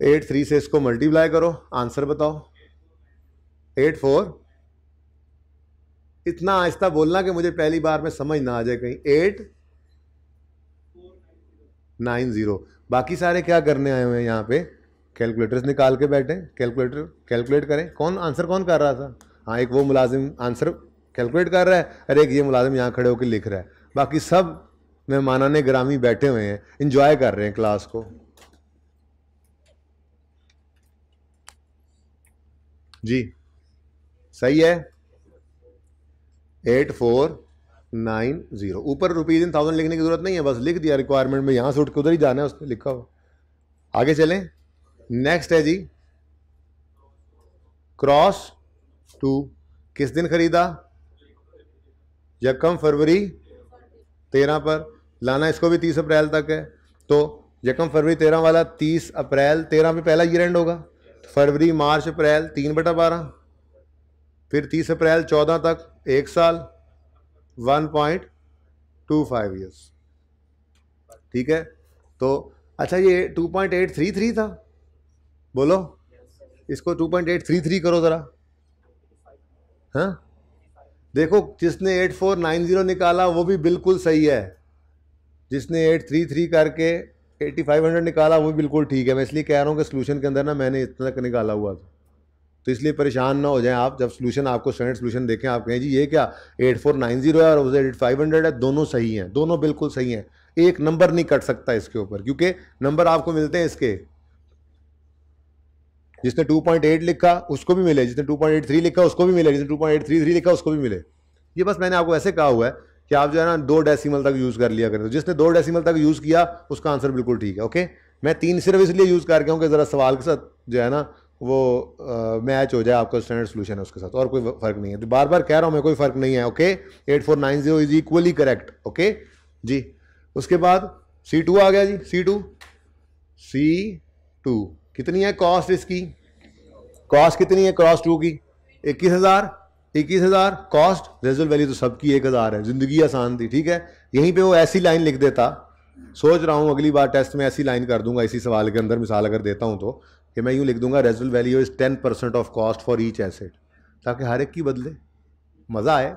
Speaker 1: एट थ्री से इसको मल्टीप्लाई करो आंसर बताओ। एट फोर इतना आहिस्ता बोलना कि मुझे पहली बार में समझ ना आ जाए कहीं। एट नाइन ज़ीरो बाकी सारे क्या करने आए हुए हैं यहाँ पे? कैलकुलेटर्स निकाल के बैठे। कैलकुलेटर कैलकुलेट करें। कौन आंसर कौन कर रहा था? हाँ एक वो मुलाजिम आंसर कैलकुलेट कर रहा है, अरे एक ये मुलाजिम यहाँ खड़े होकर लिख रहा है। बाकी सब मेहमाना ने ग्रामी बैठे हुए हैं इंजॉय कर रहे हैं क्लास को। जी, सही है? एट फोर नाइन ज़ीरो ऊपर रुपीज़ इन थाउज़ेंड लिखने की ज़रूरत नहीं है, बस लिख दिया रिक्वायरमेंट में, यहाँ से उठ के उधर ही जाना है उसने लिखा हुआ। आगे चलें। नेक्स्ट है जी। क्रॉस टू किस दिन खरीदा? यकम फरवरी तेरह पर, लाना इसको भी तीस अप्रैल तक है तो यकम फरवरी तेरह वाला तीस अप्रैल, तेरह में पहला ईयर एंड होगा फरवरी, मार्च, अप्रैल, तीन बटा बारह, फिर तीस अप्रैल, चौदह तक, एक साल, one point two five years ठीक है? तो अच्छा ये two point eight three three था, बोलो, इसको two point eight three three करो ज़रा। हाँ? देखो, जिसने एट फोर नाइन ज़ीरो निकाला, वो भी बिल्कुल सही है। जिसने एट थ्री थ्री करके एटी फाइव हंड्रेड निकाला, वो भी बिल्कुल ठीक है। मैं इसलिए कह रहा हूँ कि सोल्यूशन के अंदर ना मैंने इतना तक निकाला हुआ था। तो इसलिए परेशान ना हो जाएँ आप। जब सोल्यूशन आपको स्टैंडर्ड सोल्यूशन देखें, आप कहें, जी, ये क्या एट फोर नाइन ज़ीरो है और उसे एट फाइव हंड्रेड है? दोनों सही हैं। दोनों बिल्कुल सही हैं। एक नंबर नहीं कट सकता इसके ऊपर, क्योंकि नंबर आपको मिलते हैं इसके। जिसने 2.8 लिखा, उसको भी मिले। जिसने 2.83 लिखा, उसको भी मिले। जिसने 2.833 लिखा, उसको भी मिले। ये बस मैंने आपको ऐसे कहा हुआ है कि आप जो है ना दो डेसिमल तक यूज़ कर लिया करें। तो जिसने दो डेसिमल तक यूज़ किया, उसका आंसर बिल्कुल ठीक है ओके मैं तीन सिर्फ़ इसलिए यूज़ कर गया हूँ कि ज़रा सवाल के साथ जो है ना, वो मैच हो जाए, आपका स्टैंडर्ड सोल्यूशन है उसके साथ। और कोई फ़र्क नहीं है। तो बार बार कह रहा हूँ मैं, कोई फ़र्क नहीं है okay eight four nine zero is equally correct okay जी। उसके बाद सी टू आ गया जी सी टू सी टू कितनी है कॉस्ट इसकी? कॉस्ट कितनी है क्रॉस टू की? इक्कीस हज़ार? इक्कीस हज़ार कॉस्ट रेजल वैल्यू तो सबकी एक हज़ार है। ज़िंदगी आसान थी, ठीक है? यहीं पे वो ऐसी लाइन लिख देता। सोच रहा हूँ अगली बार टेस्ट में ऐसी लाइन कर दूँगा, इसी सवाल के अंदर मिसाल अगर देता हूँ तो कि मैं यूँ लिख दूँगा residual value is ten percent of cost for each asset ताकि हर एक की बदले। मज़ा आए,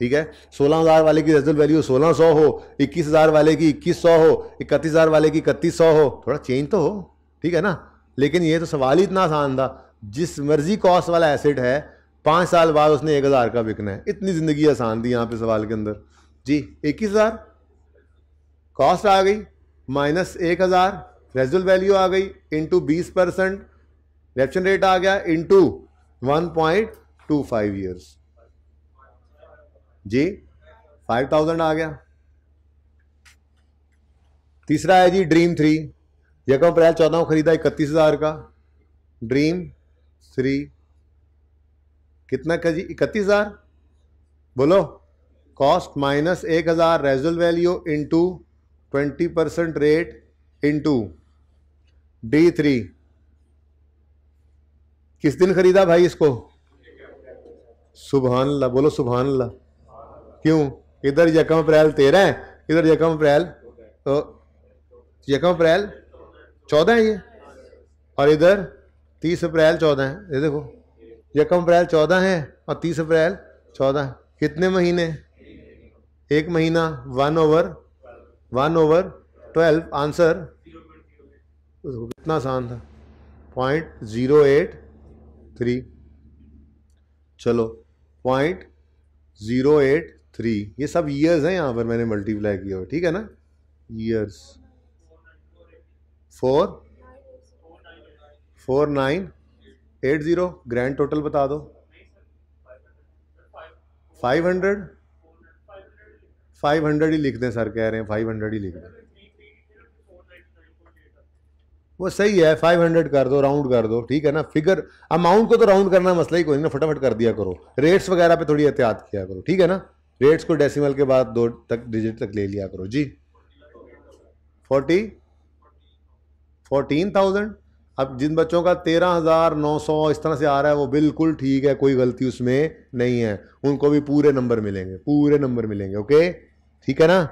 Speaker 1: ठीक है? सोलह हज़ार वाले की रेजल वैल्यू सोलह सौ हो, इक्कीस हज़ार वाले की इक्कीस सौ हो, इकतीस हज़ार वाले की इकतीस सौ हो। थोड़ा चेंज तो हो, ठीक है ना? लेकिन ये तो सवाल ही इतना आसान था। जिस मर्ज़ी कॉस्ट वाला एसेट है, पाँच साल बाद उसने एक हज़ार का बिकना है। इतनी ज़िंदगी आसान थी यहाँ पे सवाल के अंदर। जी, इक्कीस हज़ार। कॉस्ट आ गई माइनस एक हज़ार। रेजुअल वैल्यू आ गई इंटू बीस परसेंट रेप्शन रेट आ गया into one point two five years जी फाइव थाउज़ेंड आ गया। तीसरा है जी ड्रीम थ्री यकम अप्रैल चौदह को खरीदा? इकतीस हज़ार का। ड्रीम थ्री कितना का जी इकतीस हज़ार? बोलो। कॉस्ट माइनस एक हज़ार, residual value into twenty percent rate into D three किस दिन खरीदा भाई इसको? सुबहान अल्लाह बोलो सुबहान अल्लाह क्यों? इधर यकम अप्रैल तेरह इधर यकम अप्रैल? तो यकम अप्रैल चौदह है ये? और इधर तीस अप्रैल चौदह है। ये देखो, यकम अप्रैल चौदह है और तीस अप्रैल चौदह कितने महीने? एक महीना one over one over twelve answer कितना आसान था। पॉइंट ज़ीरो एट थ्री चलो पॉइंट ज़ीरो एट थ्री ये सब ईयर्स हैं यहाँ पर मैंने मल्टीप्लाई किया हुआ, ठीक है ना? Years four four nine, eight zero grand total बता दो। फाइव हंड्रेड फाइव हंड्रेड ही लिख दें, सर कह रहे हैं फाइव हंड्रेड ही लिख दें। वो सही है फाइव हंड्रेड कर दो राउंड कर दो, ठीक है ना? फिगर अमाउंट को तो राउंड करना मसला ही, कोई ना, फटाफट कर दिया करो। रेट्स वगैरह पे थोड़ी एहतियात किया करो, ठीक है ना? रेट्स को डेसिमल के बाद दो तक डिजिट तक ले लिया करो, जी। Forty fourteen thousand. अब जिन बच्चों का तेरह हज़ार नौ सौ इस तरह से आ रहा है, वो बिल्कुल ठीक है, कोई गलती उसमें नहीं है। उनको भी पूरे नंबर मिलेंगे, पूरे नंबर मिलेंगे, ओके? ठीक है ना?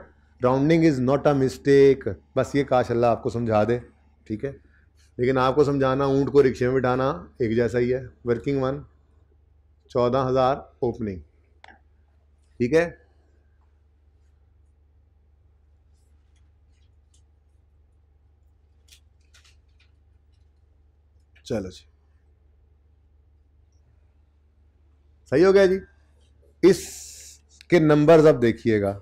Speaker 1: Rounding is not a mistake बस ये काश अल्लाह आपको समझा दे, ठीक है? लेकिन आपको समझाना, ऊँट को रिक्शे में बिठाना एक जैसा ही है। वर्किंग वन चौदह हज़ार ओपनिंग ठीक है? चलो जी। सही हो गया जी। इस के नंबर्स अब देखिएगा।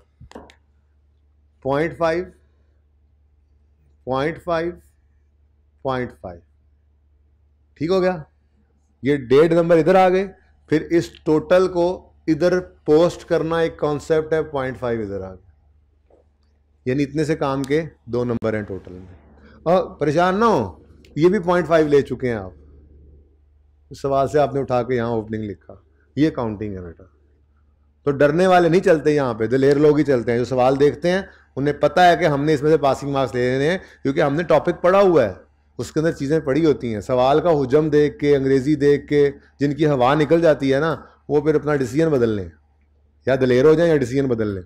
Speaker 1: Point five point five point five ठीक हो गया? ये डेढ़ नंबर इधर आ गए। फिर इस टोटल को इधर पोस्ट करना एक कॉन्सेप्ट है पॉइंट फाइव इधर आ गया। यानी इतने से काम के दो नंबर हैं टोटल में। और परेशान ना हो। ये भी पॉइंट फाइव ले चुके हैं आप। उस सवाल से आपने उठा के यहाँ ओपनिंग लिखा। ये काउंटिंग है बेटा। तो डरने वाले नहीं चलते यहाँ पे, दिलेर लोग ही चलते हैं। जो सवाल देखते हैं, उन्हें पता है कि हमने इसमें से पासिंग मार्क्स ले लेने हैं, क्योंकि हमने टॉपिक पढ़ा हुआ है। उसके अंदर चीज़ें पड़ी होती हैं। सवाल का हुजम देख के, अंग्रेज़ी देख के, जिनकी हवा निकल जाती है ना, वो फिर अपना डिसीज़न बदल लें। या दलेर हो जाए या डिसीज़न बदल लें।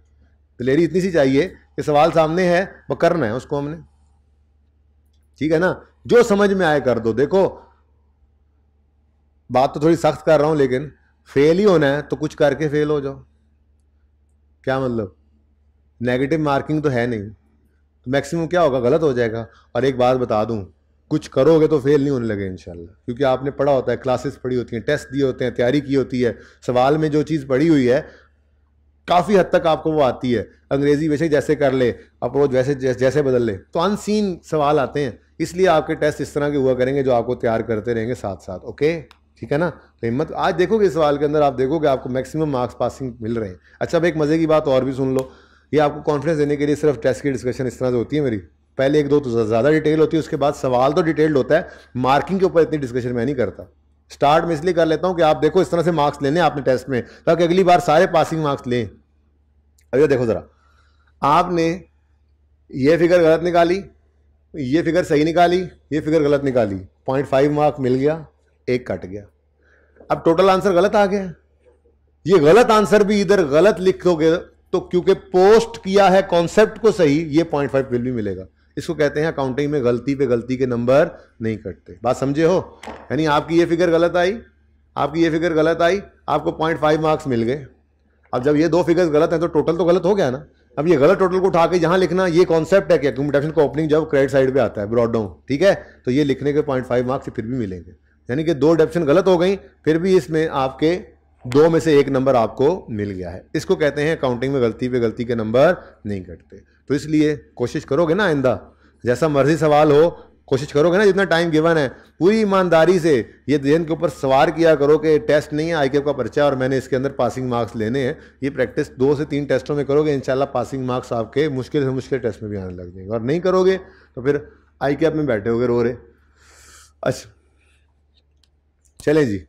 Speaker 1: दलेरी इतनी सी चाहिए कि सवाल सामने है, वो करना है उसको हमने। ठीक है ना? जो समझ में आए कर दो। देखो, बात तो थोड़ी सख्त कर रहा हूँ, लेकिन फेल ही होना है तो कुछ करके फेल हो जाओ। क्या मतलब? नेगेटिव मार्किंग तो है नहीं। तो मैक्सिमम क्या होगा? गलत हो जाएगा। और एक बात बता दूँ, कुछ करोगे तो फेल नहीं होने लगे इंशाल्लाह। क्योंकि आपने पढ़ा होता है क्लासेस पढ़ी होती हैं टेस्ट दिए होते हैं, तैयारी की होती है। सवाल में जो चीज़ पढ़ी हुई है काफ़ी हद तक आपको वो आती है। अंग्रेज़ी वैसे जैसे कर ले अप्रोच वैसे जैसे बदल ले। तो अनसीन सवाल आते हैं। इसलिए आपके टेस्ट इस तरह के हुआ करेंगे जो आपको तैयार करते रहेंगे साथ साथ ओके ठीक है ना? तो हिम्मत, आज देखोगे इस सवाल के अंदर, आप देखोगे आपको मैक्सिमम मार्क्स पासिंग मिल रहे हैं। अच्छा अब एक मज़े की बात और भी सुन लो। ये आपको कॉन्फिडेंस देने के लिए सिर्फ़ टेस्ट की डिस्कशन इस तरह से होती है मेरी। पहले एक दो तो ज़्यादा डिटेल होती है, उसके बाद सवाल तो डिटेल्ड होता है। मार्किंग के ऊपर इतनी डिस्कशन मैं नहीं करता। स्टार्ट में इसलिए कर लेता हूँ कि आप देखो इस तरह से मार्क्स लेने आपने टेस्ट में, ताकि अगली बार सारे पासिंग मार्क्स लें। अभी देखो ज़रा। आपने ये फिगर गलत निकाली, ये फिगर सही निकाली, ये फिगर गलत निकाली। पॉइंट फाइव मार्क मिल गया, एक कट गया। अब टोटल आंसर गलत आ गया। ये गलत आंसर भी इधर गलत लिखोगे तो क्योंकि पोस्ट किया है कॉन्सेप्ट को सही, ये पॉइंट फाइव बिल भी मिलेगा। इसको कहते हैं अकाउंटिंग में गलती पे गलती के नंबर नहीं कटते। बात समझे हो? यानी आपकी ये फिगर गलत आई, आपकी ये फिगर गलत आई, आपको पॉइंट फाइव मार्क्स मिल गए। अब जब ये दो फिगर्स गलत हैं तो टोटल तो गलत हो गया ना। अब ये गलत टोटल को उठा के यहाँ लिखना, ये कॉन्सेप्ट है कि एक्यूमिटेशन का ओपनिंग जब क्रेडिट साइड पे आता है ब्रॉड डाउन ठीक है? तो ये लिखने के पॉइंट फाइव मार्क्स फिर भी मिलेंगे। यानी कि दो डेप्शन गलत हो गई, फिर भी इसमें आपके दो में से एक नंबर आपको मिल गया है। इसको कहते हैं काउंटिंग में गलती पे गलती के नंबर नहीं कटते। तो इसलिए कोशिश करोगे ना आइंदा? जैसा मर्ज़ी सवाल हो, कोशिश करोगे ना जितना टाइम गिवन है। पूरी ईमानदारी से ये दिन के ऊपर सवार किया करो कि टेस्ट नहीं है आई का परिचय और मैंने इसके अंदर पासिंग मार्क्स लेने हैं। ये प्रैक्टिस दो से तीन टेस्टों में करोगे, इंशाल्लाह पासिंग मार्क्स आपके मुश्किल से मुश्किल टेस्ट में भी आने लग जाएँगे। और नहीं करोगे तो फिर आई में बैठे होगे रो रहे अच्छा। चले जी।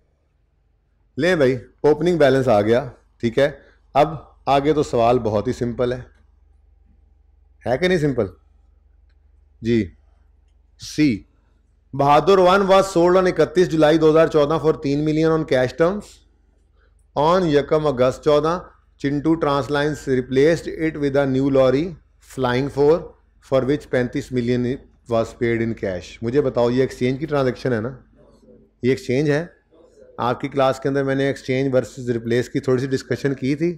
Speaker 1: ले भाई ओपनिंग बैलेंस आ गया, ठीक है। अब आगे तो सवाल बहुत ही सिंपल है। है कि नहीं simple? Ji. See, Bahadur one was sold on इकतीस जुलाई 2014 फॉर तीन million on cash terms on यकम अगस्त चौदह, Chintu Translines replaced it with a new lorry flying four for which पैंतीस million was paid in cash मुझे बताओ, ये एक्सचेंज की ट्रांजेक्शन है ना? ये एक्सचेंज है? आपकी क्लास के अंदर मैंने एक्सचेंज वर्सेस रिप्लेस की थोड़ी सी डिस्कशन की थी।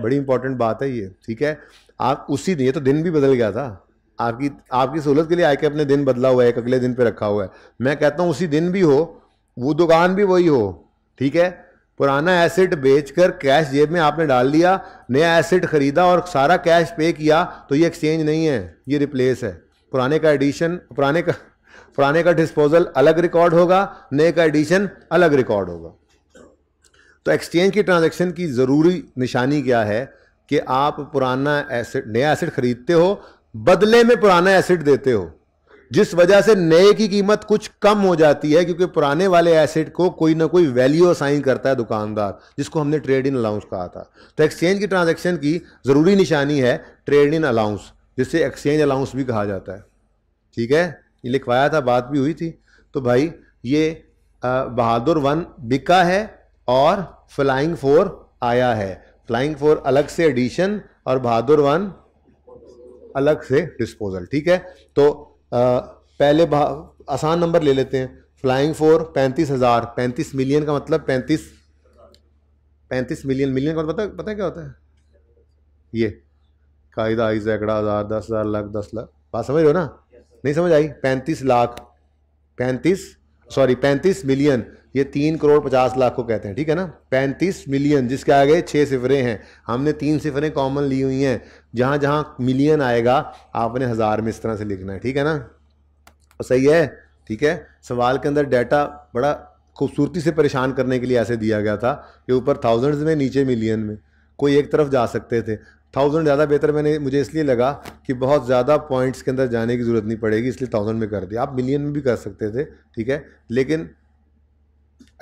Speaker 1: बड़ी इंपॉर्टेंट बात है ये, ठीक है? आप उसी दिन, ये तो दिन भी बदल गया था। आपकी आपकी सहूलत के लिए आके अपने दिन बदला हुआ है, एक अगले दिन पे रखा हुआ है। मैं कहता हूँ, उसी दिन भी हो, वो दुकान भी वही हो, ठीक है? पुराना एसेट बेचकर कैश जेब में आपने डाल लिया, नया एसेट खरीदा और सारा कैश पे किया तो ये एक्सचेंज नहीं है, ये रिप्लेस है। पुराने का एडिशन पुराने का पुराने का डिस्पोजल अलग रिकॉर्ड होगा, नए का एडिशन अलग रिकॉर्ड होगा। तो एक्सचेंज की ट्रांजैक्शन की ज़रूरी निशानी क्या है? कि आप पुराना एसिड, नया एसिड खरीदते हो, बदले में पुराना एसिड देते हो। जिस वजह से नए की कीमत कुछ कम हो जाती है, क्योंकि पुराने वाले एसेट को कोई ना कोई वैल्यू असाइन करता है दुकानदार, जिसको हमने ट्रेड इन अलाउंस कहा था। तो एक्सचेंज की ट्रांजैक्शन की ज़रूरी निशानी है ट्रेड इन अलाउंस जिससे एक्सचेंज अलाउंस भी कहा जाता है। ठीक है? ये लिखवाया था, बात भी हुई थी। तो भाई, ये बहादुर वन बिका है और फ्लाइंग फोर आया है। फ्लाइंग फोर अलग से एडिशन और बहादुर वन अलग से डिस्पोजल ठीक है? तो आ, पहले आसान नंबर ले लेते हैं। फ्लाइंग फोर पैंतीस हज़ार पैंतीस मिलियन का मतलब पैंतीस पैंतीस मिलियन मिलियन का मतलब पता पता क्या होता है? ये कायदा आई सैकड़ा हज़ार दस हज़ार लाख दस लाख। बात समझ रहे हो ना? नहीं समझ आई? पैंतीस लाख पैंतीस सॉरी पैंतीस मिलियन ये तीन करोड़ पचास लाख को कहते हैं, ठीक है ना? पैंतीस मिलियन जिसके आगे छः सिफरें हैं। हमने तीन सिफरें कॉमन ली हुई हैं। जहाँ जहाँ मिलियन आएगा, आपने हज़ार में इस तरह से लिखना है, ठीक है ना? तो सही है, ठीक है? सवाल के अंदर डाटा बड़ा खूबसूरती से परेशान करने के लिए ऐसे दिया गया था कि ऊपर थाउजेंड्स में, नीचे मिलियन में कोई एक तरफ़ जा सकते थे। थाउज़ेंड ज़्यादा बेहतर मैंने, मुझे इसलिए लगा कि बहुत ज़्यादा पॉइंट्स के अंदर जाने की ज़रूरत नहीं पड़ेगी, इसलिए थाउज़ेंड में कर दिया। आप मिलियन में भी कर सकते थे, ठीक है? लेकिन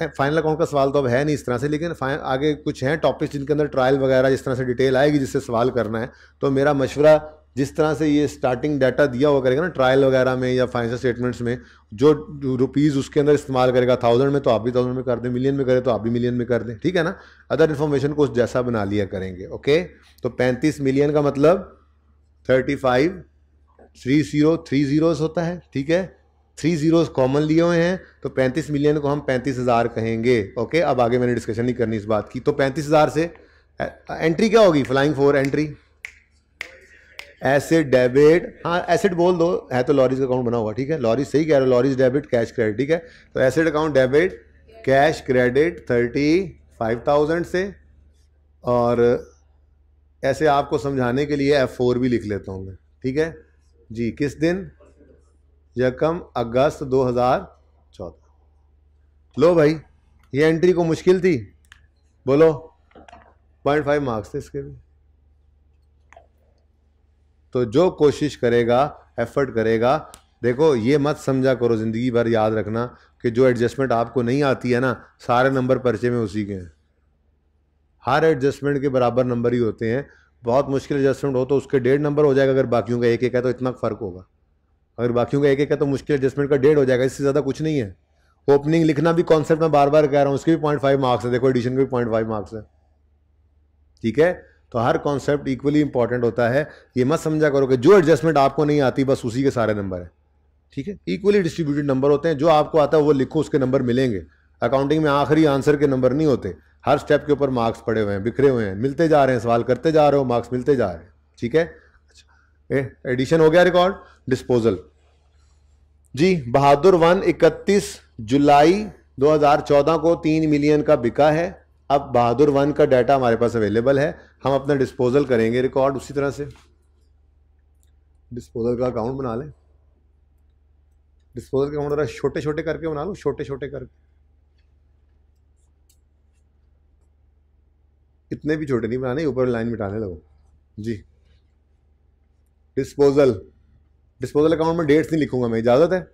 Speaker 1: फाइनल अकाउंट का सवाल तो अब है नहीं इस तरह से, लेकिन आगे कुछ हैं टॉपिक्स जिनके अंदर ट्रायल वगैरह जिस तरह से डिटेल आएगी, जिससे सवाल करना है तो मेरा मशवरा जिस तरह से ये स्टार्टिंग डाटा दिया हुआ करेगा ना ट्रायल वगैरह में या फाइनेंशियल स्टेटमेंट्स में, जो रुपीज़ उसके अंदर इस्तेमाल करेगा थाउज़ेंड में तो आप भी थाउज़ेंड में कर दें मिलियन में करें तो आप भी मिलियन में कर दें, ठीक है ना? अदर इन्फॉर्मेशन को उस जैसा बना लिया करेंगे ओके तो पैंतीस मिलियन का मतलब thirty five three zero three zeros होता है, ठीक है? थ्री जीरोस कॉमन लिए हुए हैं तो पैंतीस मिलियन को हम पैंतीस हज़ार कहेंगे ओके अब आगे मैंने डिस्कशन नहीं करनी इस बात की तो पैंतीस हज़ार से एंट्री क्या होगी? Flying four entry asset debit हाँ एसिड बोल दो। है तो लॉरीज अकाउंट बना हुआ, ठीक है? लॉरीज सही कह रहे हो लॉरीज डेबिट कैश क्रेडिट ठीक है? तो asset account debit cash credit thirty five thousand से। और ऐसे आपको समझाने के लिए एफ़ फोर भी लिख लेता हूँ मैं, ठीक है? जी, किस दिन? यकम अगस्त 2014 लो भाई, ये एंट्री को मुश्किल थी। बोलो पॉइंट फाइव मार्क्स थे इसके भी। तो जो कोशिश करेगा एफर्ट करेगा, देखो, ये मत समझा करो ज़िंदगी भर याद रखना कि जो एडजस्टमेंट आपको नहीं आती है ना, सारे नंबर पर्चे में उसी के हैं। हर एडजस्टमेंट के बराबर नंबर ही होते हैं। बहुत मुश्किल एडजस्टमेंट हो तो उसके डेढ़ नंबर हो जाएगा, अगर बाकियों का एक एक है तो इतना फ़र्क होगा। अगर बाकियों का एक एक है तो मुश्किल एडजस्टमेंट का डेढ़ हो जाएगा, इससे ज़्यादा कुछ नहीं है। ओपनिंग लिखना भी कॉन्सेप्ट मैं बार बार कह रहा हूँ, उसके भी पॉइंट फाइव मार्क्स है, देखो एडिशन के भी पॉइंट फाइव मार्क्स है। ठीक है? तो हर कॉन्सेप्ट इक्वली इंपॉर्टेंट होता है। ये मत समझा करो कि जो एडजस्टमेंट आपको नहीं आती, बस उसी के सारे नंबर है। ठीक है? इक्वली डिस्ट्रीब्यूटेड नंबर होते हैं। जो आपको आता है, वो लिखो, उसके नंबर मिलेंगे। अकाउंटिंग में आखिरी आंसर के नंबर नहीं होते। हर स्टेप के ऊपर मार्क्स पड़े हुए हैं, बिखरे हुए हैं। मिलते जा रहे हैं, सवाल करते जा रहे हो मार्क्स मिलते जा रहे हैं। ठीक है? अच्छा एडिशन हो गया रिकॉर्ड डिस्पोजल जी, बहादुर वन इकतीस जुलाई 2014 को तीन मिलियन का बिका है। अब बहादुर वन का डाटा हमारे पास अवेलेबल है। हम अपना डिस्पोजल करेंगे रिकॉर्ड उसी तरह से। डिस्पोजल का अकाउंट बना लें। डिस्पोजल का अकाउंट छोटे छोटे करके बना लो छोटे छोटे करके। इतने भी छोटे नहीं बनाने, ऊपर लाइन मिटाने लगो। जी। डिस्पोजल डिस्पोजल अकाउंट में डेट्स नहीं लिखूँगा मैं, इजाज़त है?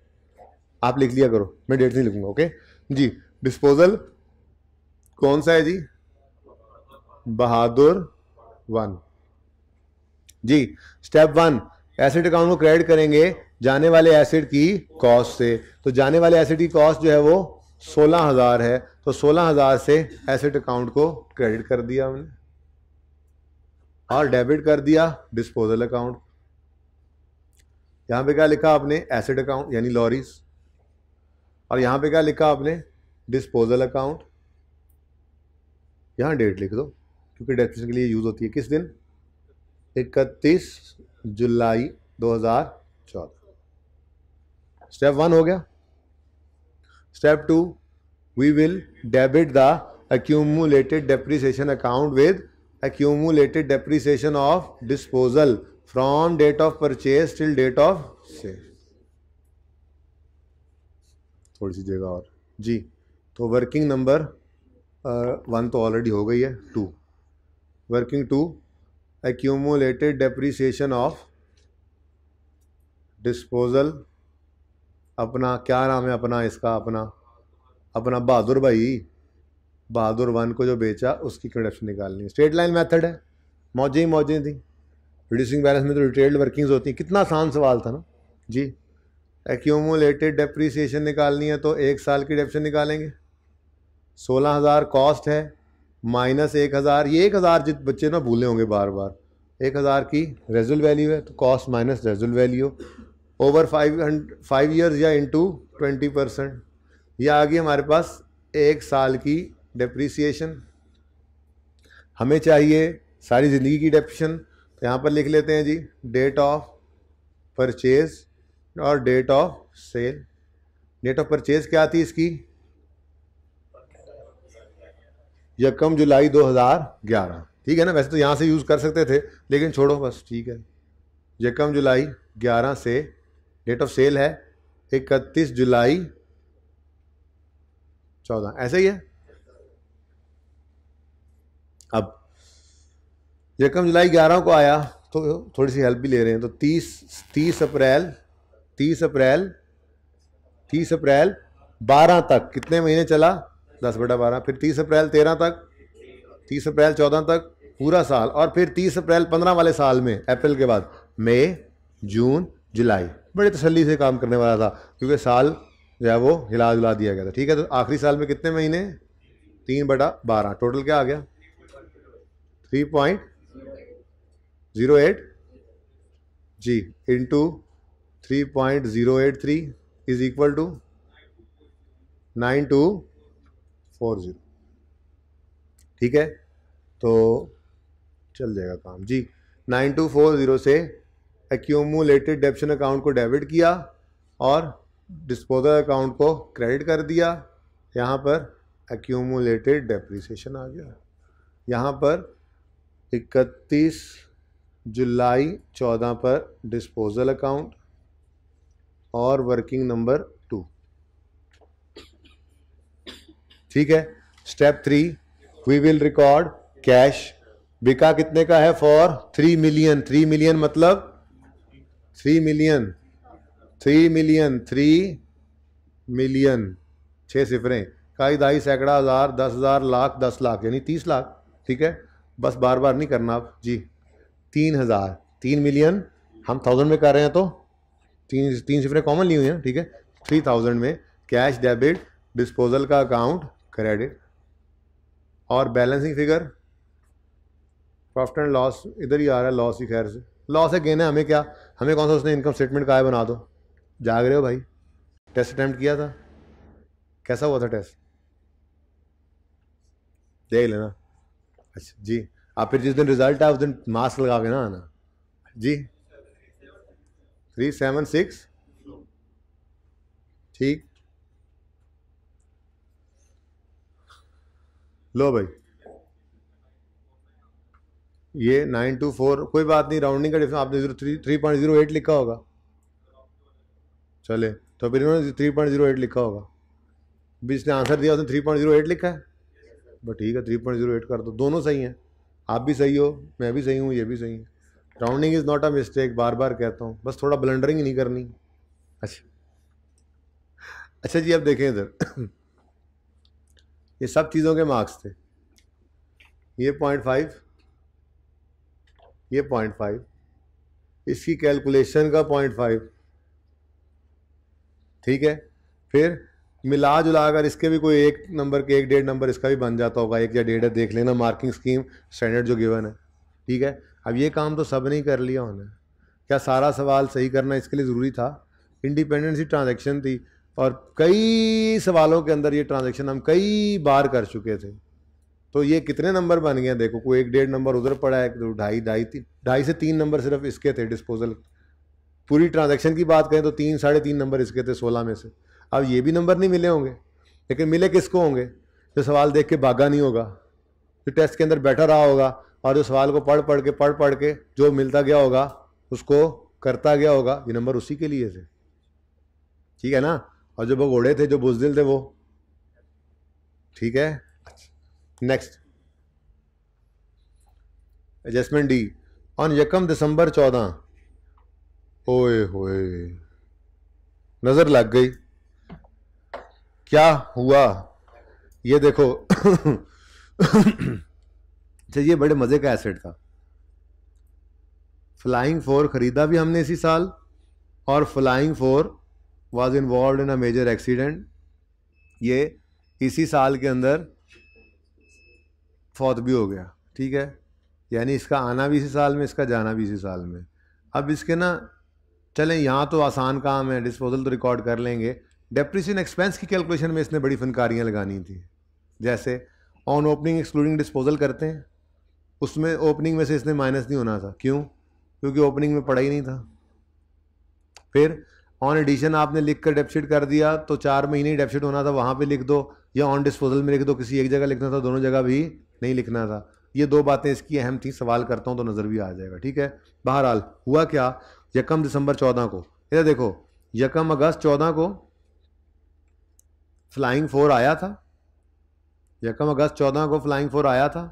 Speaker 1: आप लिख लिया करो, मैं डेट्स नहीं लिखूँगा ओके जी। डिस्पोजल कौन सा है जी? बहादुर वन। जी स्टेप वन एसिड अकाउंट को क्रेडिट करेंगे जाने वाले एसिड की कॉस्ट से। तो जाने वाले एसिड की कॉस्ट जो है वो सोलह हज़ार है। तो सोलह हज़ार से एसिड अकाउंट को क्रेडिट कर दिया हमने। और डेबिट कर दिया डिस्पोजल अकाउंट यहाँ पे क्या लिखा आपने? एसिड अकाउंट यानी लॉरीज और यहाँ पे क्या लिखा आपने? डिस्पोजल अकाउंट यहाँ डेट लिख दो, क्योंकि डेफिनेशन के लिए यूज़ होती है किस दिन? इकतीस जुलाई 2014 स्टेप वन हो गया। Step two we will debit the accumulated depreciation account with accumulated depreciation of disposal from date of purchase till date of से थोड़ी सी जगह और। जी तो वर्किंग नंबर वन तो ऑलरेडी हो गई है two working two accumulated depreciation of disposal अपना, क्या नाम है अपना इसका, अपना? अपना बहादुर भाई. बहादुर वन को जो बेचा, उसकी कंडक्शन निकालनी है. स्ट्रेट लाइन मेथड है. मौजें ही मौजें थी. रिड्यूसिंग बैलेंस में तो डिटेल्ड वर्किंग्स होती हैं. कितना आसान सवाल था ना? जी. एक्यूमुलेटेड डेप्रीसिएशन निकालनी है तो एक साल की डेप्शन निकालेंगे. सोलह हज़ार कॉस्ट है, माइनस एक हज़ार, ये एक हज़ार जित बच्चे ना भूले होंगे बार बार एक हज़ार की रेजुल वैल्यू है तो cost minus residual value over five hundred five years या इंटू ट्वेंटी परसेंट ये आ गई हमारे पास एक साल की डिप्रिसिएशन हमें चाहिए सारी ज़िंदगी की डेप्शन तो यहाँ पर लिख लेते हैं जी डेट ऑफ़ परचेज और date of sale date of purchase क्या थी इसकी? यकम जुलाई 2011 ठीक है ना? वैसे तो यहाँ से यूज़ कर सकते थे, लेकिन छोड़ो बस, ठीक है। यकम जुलाई 11 से डेट ऑफ़ सेल है, इकतीस जुलाई 14 ऐसा ही है? अब यकम जुलाई 11 को आया तो थोड़ी सी हेल्प भी ले रहे हैं तो 30 30 अप्रैल 30 अप्रैल 30 अप्रैल 12 तक, कितने महीने चला? दस बटा बारह, फिर तीस अप्रैल तेरह तक, तीस अप्रैल चौदह तक, पूरा साल, और फिर तीस अप्रैल पंद्रह वाले साल में, अप्रैल के बाद, मई, जून, जुलाई, बड़े तसल्ली से काम करने वाला था, क्योंकि साल जो है वो हिला जुला दिया गया था, ठीक है तो आखिरी साल में कितने महीने? तीन बटा बारह टोटल क्या आ गया? Three point zero eight ji into three point zero eight three is equal to nine two four zero. ठीक है? तो चल जाएगा काम। जी, नाइन टू फोर ज़ीरो से एक्यूमुलेटेड डेप्शन अकाउंट को डेबिट किया और डिस्पोजल अकाउंट को क्रेडिट कर दिया। यहाँ पर एक्यूमुलेटेड डेप्रिसिएशन आ गया। यहाँ पर इकतीस जुलाई चौदह पर डिस्पोजल अकाउंट और वर्किंग नंबर ठीक है? Step three we will record cash बिका कितने का है? For three million three million मतलब? Three million three million three million छः सिफरें. काई दाई सैकड़ा हज़ार, दस हज़ार, लाख, दस लाख, यानी तीस लाख, ठीक है? बस बार बार नहीं करना आप जी। तीन हज़ार. तीन मिलियन हम थाउज़ेंड में कर रहे हैं तो? तीन तीन सिफरें कॉमन ली हुई हैं, ठीक है? थ्री थाउज़ेंड में कैश डेबिट डिस्पोजल का अकाउंट क्रेडिट और balancing figure profit and loss इधर ही आ रहा है लॉस ही खैर से। लॉस है गेन है, हमें क्या? हमें कौन सा उसने इनकम स्टेटमेंट का है बना दो? जाग रहे हो भाई। टेस्ट अटैम्प्ट किया था। कैसा हुआ था टेस्ट देख लेना। अच्छा जी। आप फिर जिस दिन रिज़ल्ट आए उस दिन मास्क लगा के ना आना। जी। थ्री सेवन सिक्स ठीक। लो भाई। ये नाइन टू फोर कोई बात नहीं राउंडिंग का डिफरेंस आपने zero three three point zero eight लिखा होगा। चले तो फिर इन्होंने थ्री पॉइंट ज़ीरो एट लिखा होगा। भी इसने आंसर दिया, उसने थ्री पॉइंट ज़ीरो एट लिखा है। बट ठीक है थ्री पॉइंट ज़ीरो एट कर दो। दोनों सही हैं। आप भी सही हो, मैं भी सही हूँ, ये भी सही है। Rounding is not a mistake बार बार कहता हूँ। बस थोड़ा ब्लंडरिंग नहीं करनी। अच्छा। अच्छा जी, अब देखें इधर। ये सब चीज़ों के मार्क्स थे। ये पॉइंट फाइव ये पॉइंट फाइव इसकी कैलकुलेशन का पॉइंट फाइव ठीक है? फिर मिला जुला कर इसके भी कोई एक नंबर के एक डेढ़ नंबर इसका भी बन जाता होगा, एक या डेढ़, देख लेना मार्किंग स्कीम स्टैंडर्ड जो गिवन है, ठीक है? अब ये काम तो सब नहीं कर लिया उन्होंने क्या सारा सवाल सही करना इसके लिए ज़रूरी था? इंडिपेंडेंसी ट्रांजेक्शन थी। और कई सवालों के अंदर ये ट्रांजेक्शन हम कई बार कर चुके थे। तो ये कितने नंबर बन गए देखो, कोई एक डेढ़ नंबर उधर पड़ा है तो ढाई ढाई तीन ढाई से तीन नंबर सिर्फ़ इसके थे डिस्पोजल पूरी ट्रांजैक्शन की बात करें तो तीन, साढ़े तीन नंबर इसके थे सोलह में से। अब ये भी नंबर नहीं मिले होंगे, लेकिन मिले किसको होंगे? जो सवाल देख के भागा नहीं होगा, जो टेस्ट के अंदर बैठा रहा होगा, और जो सवाल को पढ़ पढ़ के, पढ़ पढ़ के जो मिलता गया होगा, उसको करता गया होगा, ये नंबर उसी के लिए थे। ठीक है ना? और जो घोड़े थे, जो बुजदिल थे वो? ठीक है। नेक्स्ट एडजस्टमेंट डी ऑन यकम दिसंबर चौदह। ओए होए। नज़र लग गई। क्या हुआ? ये देखो। अच्छा ये बड़े मज़े का एसेट था। फ्लाइंग फोर ख़रीदा भी हमने इसी साल और flying four was involve in a major accident ये इसी साल के अंदर फौत भी हो गया, ठीक है? यानी इसका आना भी इसी साल में, इसका जाना भी इसी साल में। अब इसके ना, चलें, यहाँ तो आसान काम है डिस्पोजल तो रिकॉर्ड कर लेंगे। डेप्रिसिएशन एक्सपेंस की कैलकुलेशन में इसने बड़ी फनकारियाँ लगानी थी। जैसे ऑन ओपनिंग एक्सक्लूडिंग डिस्पोजल करते हैं, उसमें ओपनिंग में से इसने माइनस नहीं होना था। क्यों? क्योंकि ओपनिंग में पड़ा ही नहीं था। फिर ऑन एडिशन आपने लिख कर डेपशीट कर दिया तो चार महीने ही डेपशीट होना था, वहाँ पे लिख दो, या ऑन डिस्पोजल में लिख दो, किसी एक जगह लिखना था, दोनों जगह भी नहीं लिखना था। ये दो बातें इसकी अहम थी, सवाल करता हूँ तो नज़र भी आ जाएगा, ठीक है? बहरहाल, हुआ क्या? यकम दिसंबर चौदह को। इधर देखो, यकम अगस्त चौदह को फ्लाइंग फोर आया था। यकम अगस्त चौदह को फ्लाइंग फोर आया था,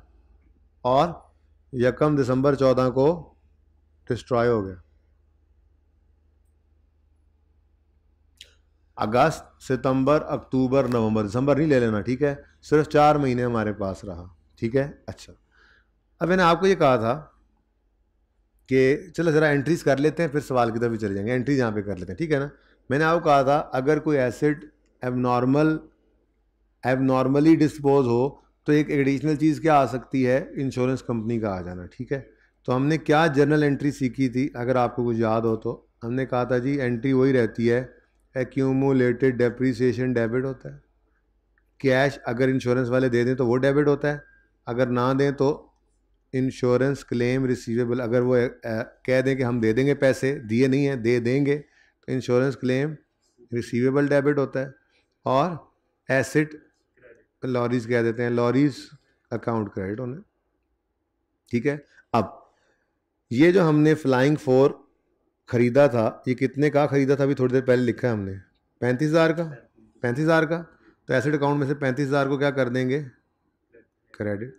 Speaker 1: और यकम दिसंबर चौदह को डिस्ट्रॉय हो गया। अगस्त, सितंबर, अक्टूबर, नवंबर, दिसंबर नहीं ले लेना, ठीक है? सिर्फ़ चार महीने हमारे पास रहा, ठीक है? अच्छा। अब मैंने आपको ये कहा था कि चलो ज़रा एंट्रीज कर लेते हैं, फिर सवाल की तरफ़ भी चले जाएँगे। एंट्रीज यहाँ पे कर लेते हैं, ठीक है ना? मैंने आपको कहा था, अगर कोई एसिड एबनॉर्मल एबनॉर्मली डिस्पोज हो तो एक एडिशनल चीज़ क्या आ सकती है? इंश्योरेंस कंपनी का आ जाना, ठीक है? तो हमने क्या जर्नल एंट्री सीखी थी, अगर आपको कुछ याद हो तो? हमने कहा था जी एंट्री वही रहती है एक्यूमुलेटेड डेप्रीसिएशन डेबिट होता है। कैश अगर इंश्योरेंस वाले दे दें तो वो डेबिट होता है। अगर ना दें तो इंश्योरेंस क्लेम रिसीवेबल अगर वो कह दें कि हम दे देंगे पैसे, दिए नहीं हैं, दे देंगे तो इंश्योरेंस क्लेम रिसीवेबल डेबिट होता है। और एसिड लॉरीज कह देते हैं लॉरीज अकाउंट क्रेडिट होने। ठीक है? अब, ये जो हमने फ्लाइंग फोर ख़रीदा था? ये कितने का ख़रीदा था? अभी थोड़ी देर पहले लिखा है हमने। पैंतीस हज़ार का? पैंतीस हज़ार का? तो एसेट अकाउंट में से पैंतीस हज़ार को क्या कर देंगे? क्रेडिट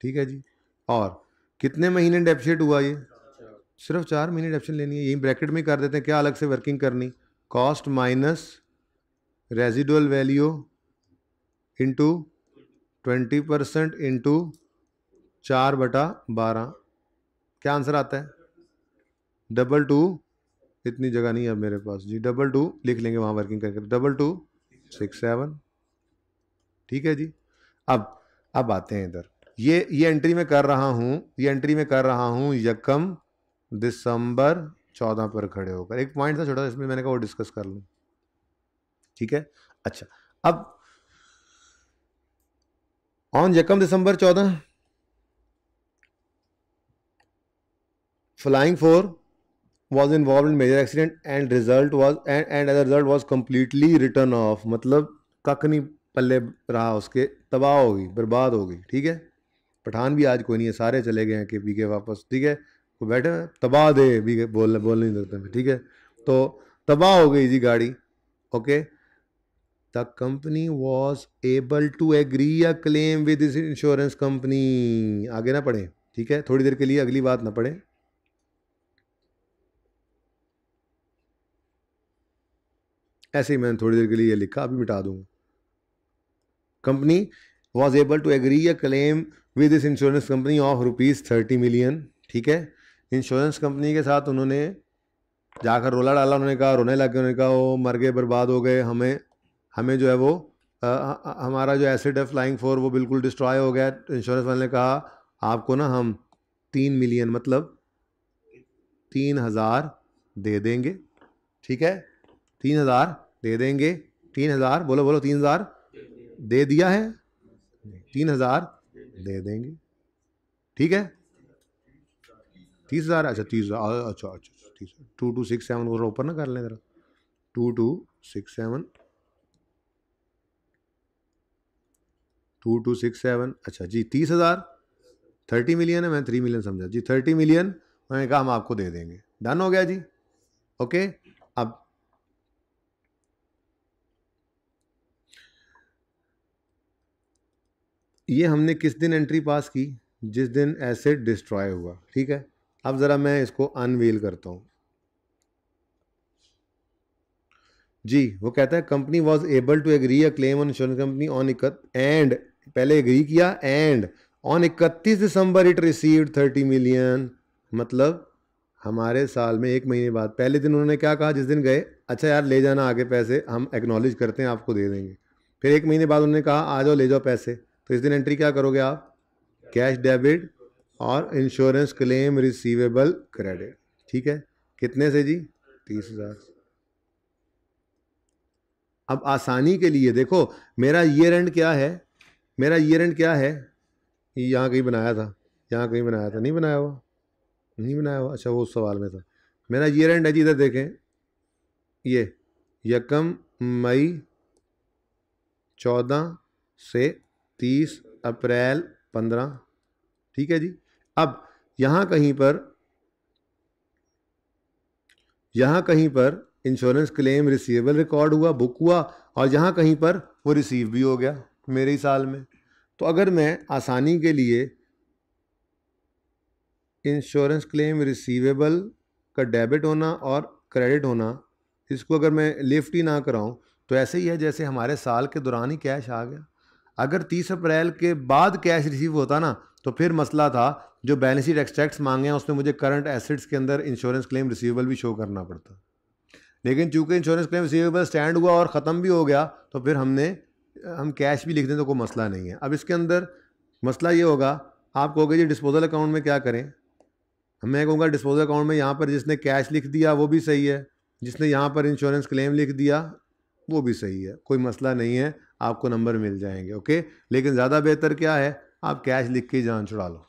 Speaker 1: ठीक है जी। और कितने महीने डेपशीट हुआ ये? सिर्फ़ चार महीने डेप्शन लेनी है। यही ब्रैकेट में कर देते हैं। क्या अलग से वर्किंग करनी? Cost minus residual value into twenty percent into चार बटा बारह। क्या आंसर आता है? डबल टू, इतनी जगह नहीं है मेरे पास। जी, डबल टू, लिख लेंगे वहाँ वर्किंग करके। Double two, six, seven. ठीक है जी। अब अब आते हैं इधर। ये ये एंट्री में कर रहा हूँ, ये एंट्री में कर रहा हूँ, यकम दिसंबर चौदह पर खड़े होकर। एक पॉइंट था छोटा सा इसमें मैंने कहा वो डिस्कस कर लूँ। ठीक है? अच्छा अब ऑन यकम दिसंबर चौदह flying four was involve in major accident and result was and as a result was completely written off. मतलब कख नहीं पल्ले रहा, उसके तबाह हो गई, बर्बाद हो गई, ठीक है? पठान भी आज कोई नहीं है, सारे चले गए हैं के पी के वापस, ठीक है? वो बैठे, तबाह दे भी बोल बोल नहीं सकते ठीक है? तो तबाह हो गई जी गाड़ी, okay? The company was able to agree a claim with insurance company आगे ना पढ़े, ठीक है? थोड़ी देर के लिए अगली बात ना पढ़े। ऐसे ही मैंने थोड़ी देर के लिए लिखा अभी मिटा दूँगा। Company was able to agree a claim with this insurance company of rupees thirty million ठीक है? इंश्योरेंस कंपनी के साथ उन्होंने जाकर रोला डाला उन्होंने कहा रोने लगे उन्होंने कहा वो मर गए बर्बाद हो गए हमें हमें जो है वो आ, हमारा जो एसिड है फ्लाइंग फोर वो बिल्कुल डिस्ट्रॉय हो गया। इंश्योरेंस वाले ने कहा आपको ना हम तीन मिलियन मतलब तीन हज़ार दे देंगे ठीक है? तीन हज़ार दे देंगे। तीन हज़ार, बोलो बोलो, तीन हज़ार। दे दिया है। तीन हज़ार दे देंगे। ठीक है? तीस हज़ार अच्छा तीस हज़ार अच्छा अच्छा तीस टू टू, सिक्स, सेवन वो ऊपर ना कर लें ज़रा। Two two, six, seven. Two two, six, seven अच्छा जी, तीस हज़ार। थर्टी मिलियन है, मैं थ्री मिलियन समझा। जी, थर्टी मिलियन, मैंने कहा हम आपको दे देंगे। डन हो गया जी? ओके? अब ये हमने किस दिन एंट्री पास की? जिस दिन एसिड डिस्ट्रॉय हुआ, ठीक है? अब ज़रा मैं इसको अनवील करता हूँ। जी, वो कहता है company was able to agree a claim on insurance company on ikat and पहले एग्री किया एंड ऑन इकतीस दिसंबर इट रिसीव्ड थर्टी मिलियन मतलब हमारे साल में एक महीने बाद, पहले दिन उन्होंने क्या कहा? जिस दिन गए अच्छा यार, ले जाना आगे पैसे, हम एक्नॉलेज करते हैं, आपको दे देंगे। फिर एक महीने बाद उन्होंने कहा, आ जाओ, ले जाओ पैसे। तो इस दिन एंट्री क्या करोगे आप? कैश डेबिट और इंश्योरेंस क्लेम रिसीवेबल क्रेडिट ठीक है? कितने से जी? तीस हज़ार। अब आसानी के लिए देखो, मेरा ईयर एंड क्या है? मेरा ईयर एंड क्या है? यहाँ कहीं बनाया था। यहाँ कहीं बनाया था। नहीं बनाया हुआ? नहीं बनाया हुआ? अच्छा वो उस सवाल में था। मेरा ईयर एंड है जी, इधर देखें। ये, यकम मई चौदह से तीस अप्रैल पंद्रह। ठीक है जी? अब यहाँ कहीं पर, यहाँ कहीं पर इंश्योरेंस क्लेम रिसीवेबल रिकॉर्ड हुआ बुक हुआ और यहाँ कहीं पर वो रिसीव भी हो गया मेरे ही साल में। तो अगर मैं आसानी के लिए इंश्योरेंस क्लेम रिसीवेबल का डेबिट होना और क्रेडिट होना, इसको अगर मैं लिफ्ट ही ना कराऊं तो ऐसे ही है जैसे हमारे साल के दौरान ही कैश आ गया। अगर 30 अप्रैल के बाद कैश रिसीव होता ना तो फिर मसला था, जो बैलेंस शीट एक्सट्रैक्ट्स मांगे हैं उसमें मुझे करंट एसेट्स के अंदर इंश्योरेंस क्लेम रिसीवेबल भी शो करना पड़ता। लेकिन चूँकि इंश्योरेंस क्लेम रिसीवेबल स्टैंड हुआ और ख़त्म भी हो गया तो फिर हमने, हम कैश भी लिख दें तो कोई मसला नहीं है। अब इसके अंदर मसला ये होगा, आप कहोगे जी डिस्पोजल अकाउंट में क्या करें? मैं कहूँगा डिस्पोजल अकाउंट में यहाँ पर जिसने कैश लिख दिया, वो भी सही है। जिसने यहाँ पर इंश्योरेंस क्लेम लिख दिया, वो भी सही है, कोई मसला नहीं है। आपको नंबर मिल जाएँगे, ओके? लेकिन ज़्यादा बेहतर क्या है, आप कैश लिख के जान छुड़ा लो।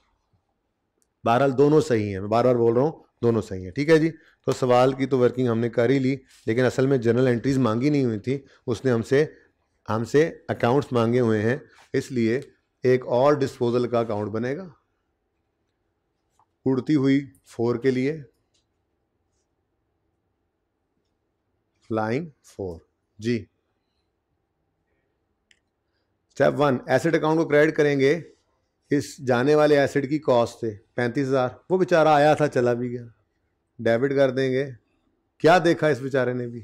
Speaker 1: बहरहाल दोनों सही हैं, मैं बार बार बोल रहा हूँ, दोनों सही हैं, ठीक है जी? तो सवाल की तो वर्किंग हमने कर ही ली, लेकिन असल में जनरल एंट्रीज़ मांगी नहीं हुई थी, उसने हमसे हमसे अकाउंट्स मांगे हुए हैं, इसलिए एक और डिस्पोजल का अकाउंट बनेगा। उड़ती हुई फोर के लिए। फ्लाइंग फोर जी। स्टेप वन एसेट अकाउंट को क्रेडिट करेंगे। इस जाने वाले एसेट की कॉस्ट से पैंतीस हज़ार। वो बेचारा आया था, चला भी गया। डेबिट कर देंगे। क्या देखा इस बेचारे ने भी?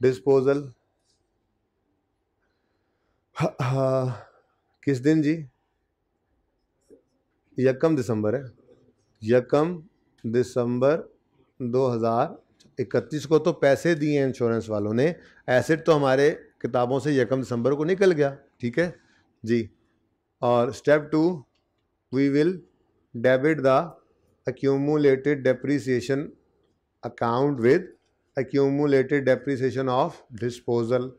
Speaker 1: डिस्पोजल किस दिन जी? यकम दिसंबर है। यकम दिसंबर 2031 को तो पैसे दिए इंश्योरेंस वालों ने। एसेट तो हमारे किताबों से यकम दिसंबर को निकल गया। ठीक है? जी। और step two we will debit the accumulated depreciation account with accumulated depreciation of disposal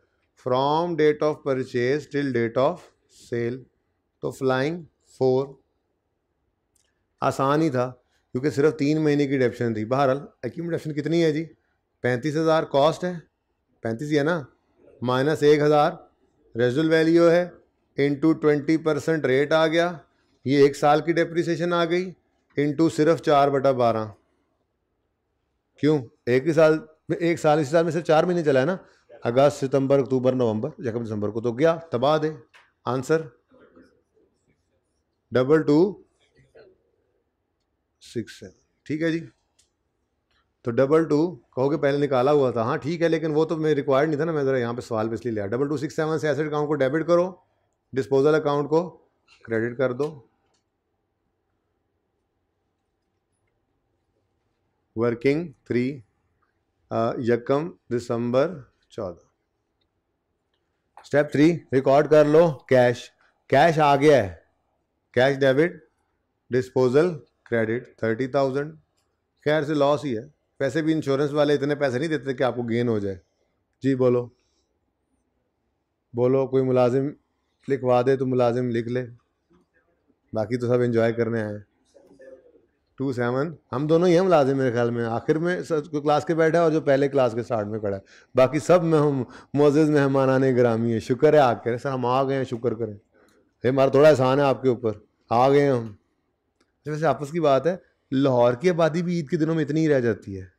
Speaker 1: from date of purchase till date of sale तो फ्लाइंग फोर आसान ही था, क्योंकि सिर्फ़ तीन महीने की डेप्शन थी। बहरहाल एक्यूमुलेशन कितनी है जी? पैंतीस हज़ार कॉस्ट है। पैंतीस ही है ना? माइनस एक हज़ार रेजुल वैल्यू है इनटू ट्वेंटी परसेंट रेट आ गया, ये एक साल की डेप्रिसिएशन आ गई इनटू सिर्फ़ चार बटा बारह। क्यों? एक ही साल एक साल, इसी साल में सिर्फ़ चार महीने चला है ना? अगस्त, सितंबर, अक्टूबर, नवंबर जब दिसंबर को तो गया, तबाह दे। Answer? Double two six seven ठीक है जी? तो डबल टू कहोगे पहले निकाला हुआ था। हाँ ठीक है, लेकिन वो तो मैं रिक्वायर्ड नहीं था ना, मैं ज़रा यहाँ पे सवाल पे इसलिए लिया। डबल टू सिक्स सेवन से एसेट अकाउंट को डेबिट करो डिस्पोजल अकाउंट को क्रेडिट कर दो। वर्किंग थ्री यकम दिसंबर चौदह। स्टेप थ्री रिकॉर्ड कर लो कैश कैश आ गया है। Cash debit disposal credit thirty thousand खैर से लॉस ही है। पैसे भी इंश्योरेंस वाले इतने पैसे नहीं देते कि आपको गेन हो जाए। जी, बोलो। बोलो, कोई मुलाजिम लिखवा दे तो मुलाजिम लिख ले। बाकी तो सब एंजॉय करने आए टू सेवन हम दोनों ही हैं मुलाजिम मेरे ख्याल में। आखिर में क्लास के बैठा है और जो पहले क्लास के स्टार्ट में खड़ा है। बाकी सब में हम मोजिज़ मेहमान आने ग्रामी है। शुक्र है आकर सर, हम आ गए हैं, शुक्र करें। ये हमारा थोड़ा एहसान है आपके ऊपर। आ गए हम। वैसे आपस की बात है, लाहौर की आबादी भी ईद के दिनों में इतनी ही रह जाती है।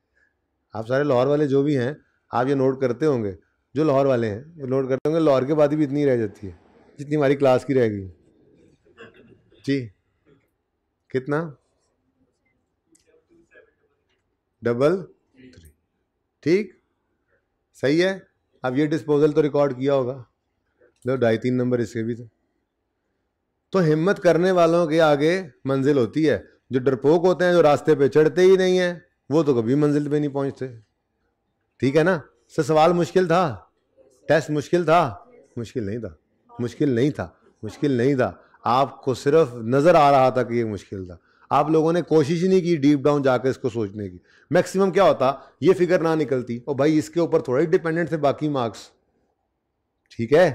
Speaker 1: आप सारे लाहौर वाले जो भी हैं, आप ये नोट करते होंगे। जो लाहौर वाले हैं वो नोट करते होंगे, लाहौर की आबादी भी इतनी रह जाती है, जितनी हमारी क्लास की रह गई जी। कितना? डबल थ्री ठीक? सही है? अब ये डिस्पोजल तो रिकॉर्ड किया होगा। लो, ढाई तीन नंबर इसके भी थे। तो हिम्मत करने वालों के आगे मंजिल होती है। जो डरपोक होते हैं, जो रास्ते पे चढ़ते ही नहीं है वो तो कभी मंजिल पे नहीं पहुँचते। ठीक है ना? सर, सवाल मुश्किल था। टेस्ट मुश्किल था। मुश्किल नहीं था। मुश्किल नहीं था। मुश्किल नहीं था। आपको सिर्फ़ नज़र आ रहा था कि ये मुश्किल था। आप लोगों ने कोशिश ही नहीं की डीप डाउन जाकर इसको सोचने की। मैक्सिमम क्या होता? ये फिगर ना निकलती। और भाई, इसके ऊपर थोड़ा ही डिपेंडेंट थे बाकी मार्क्स ठीक है?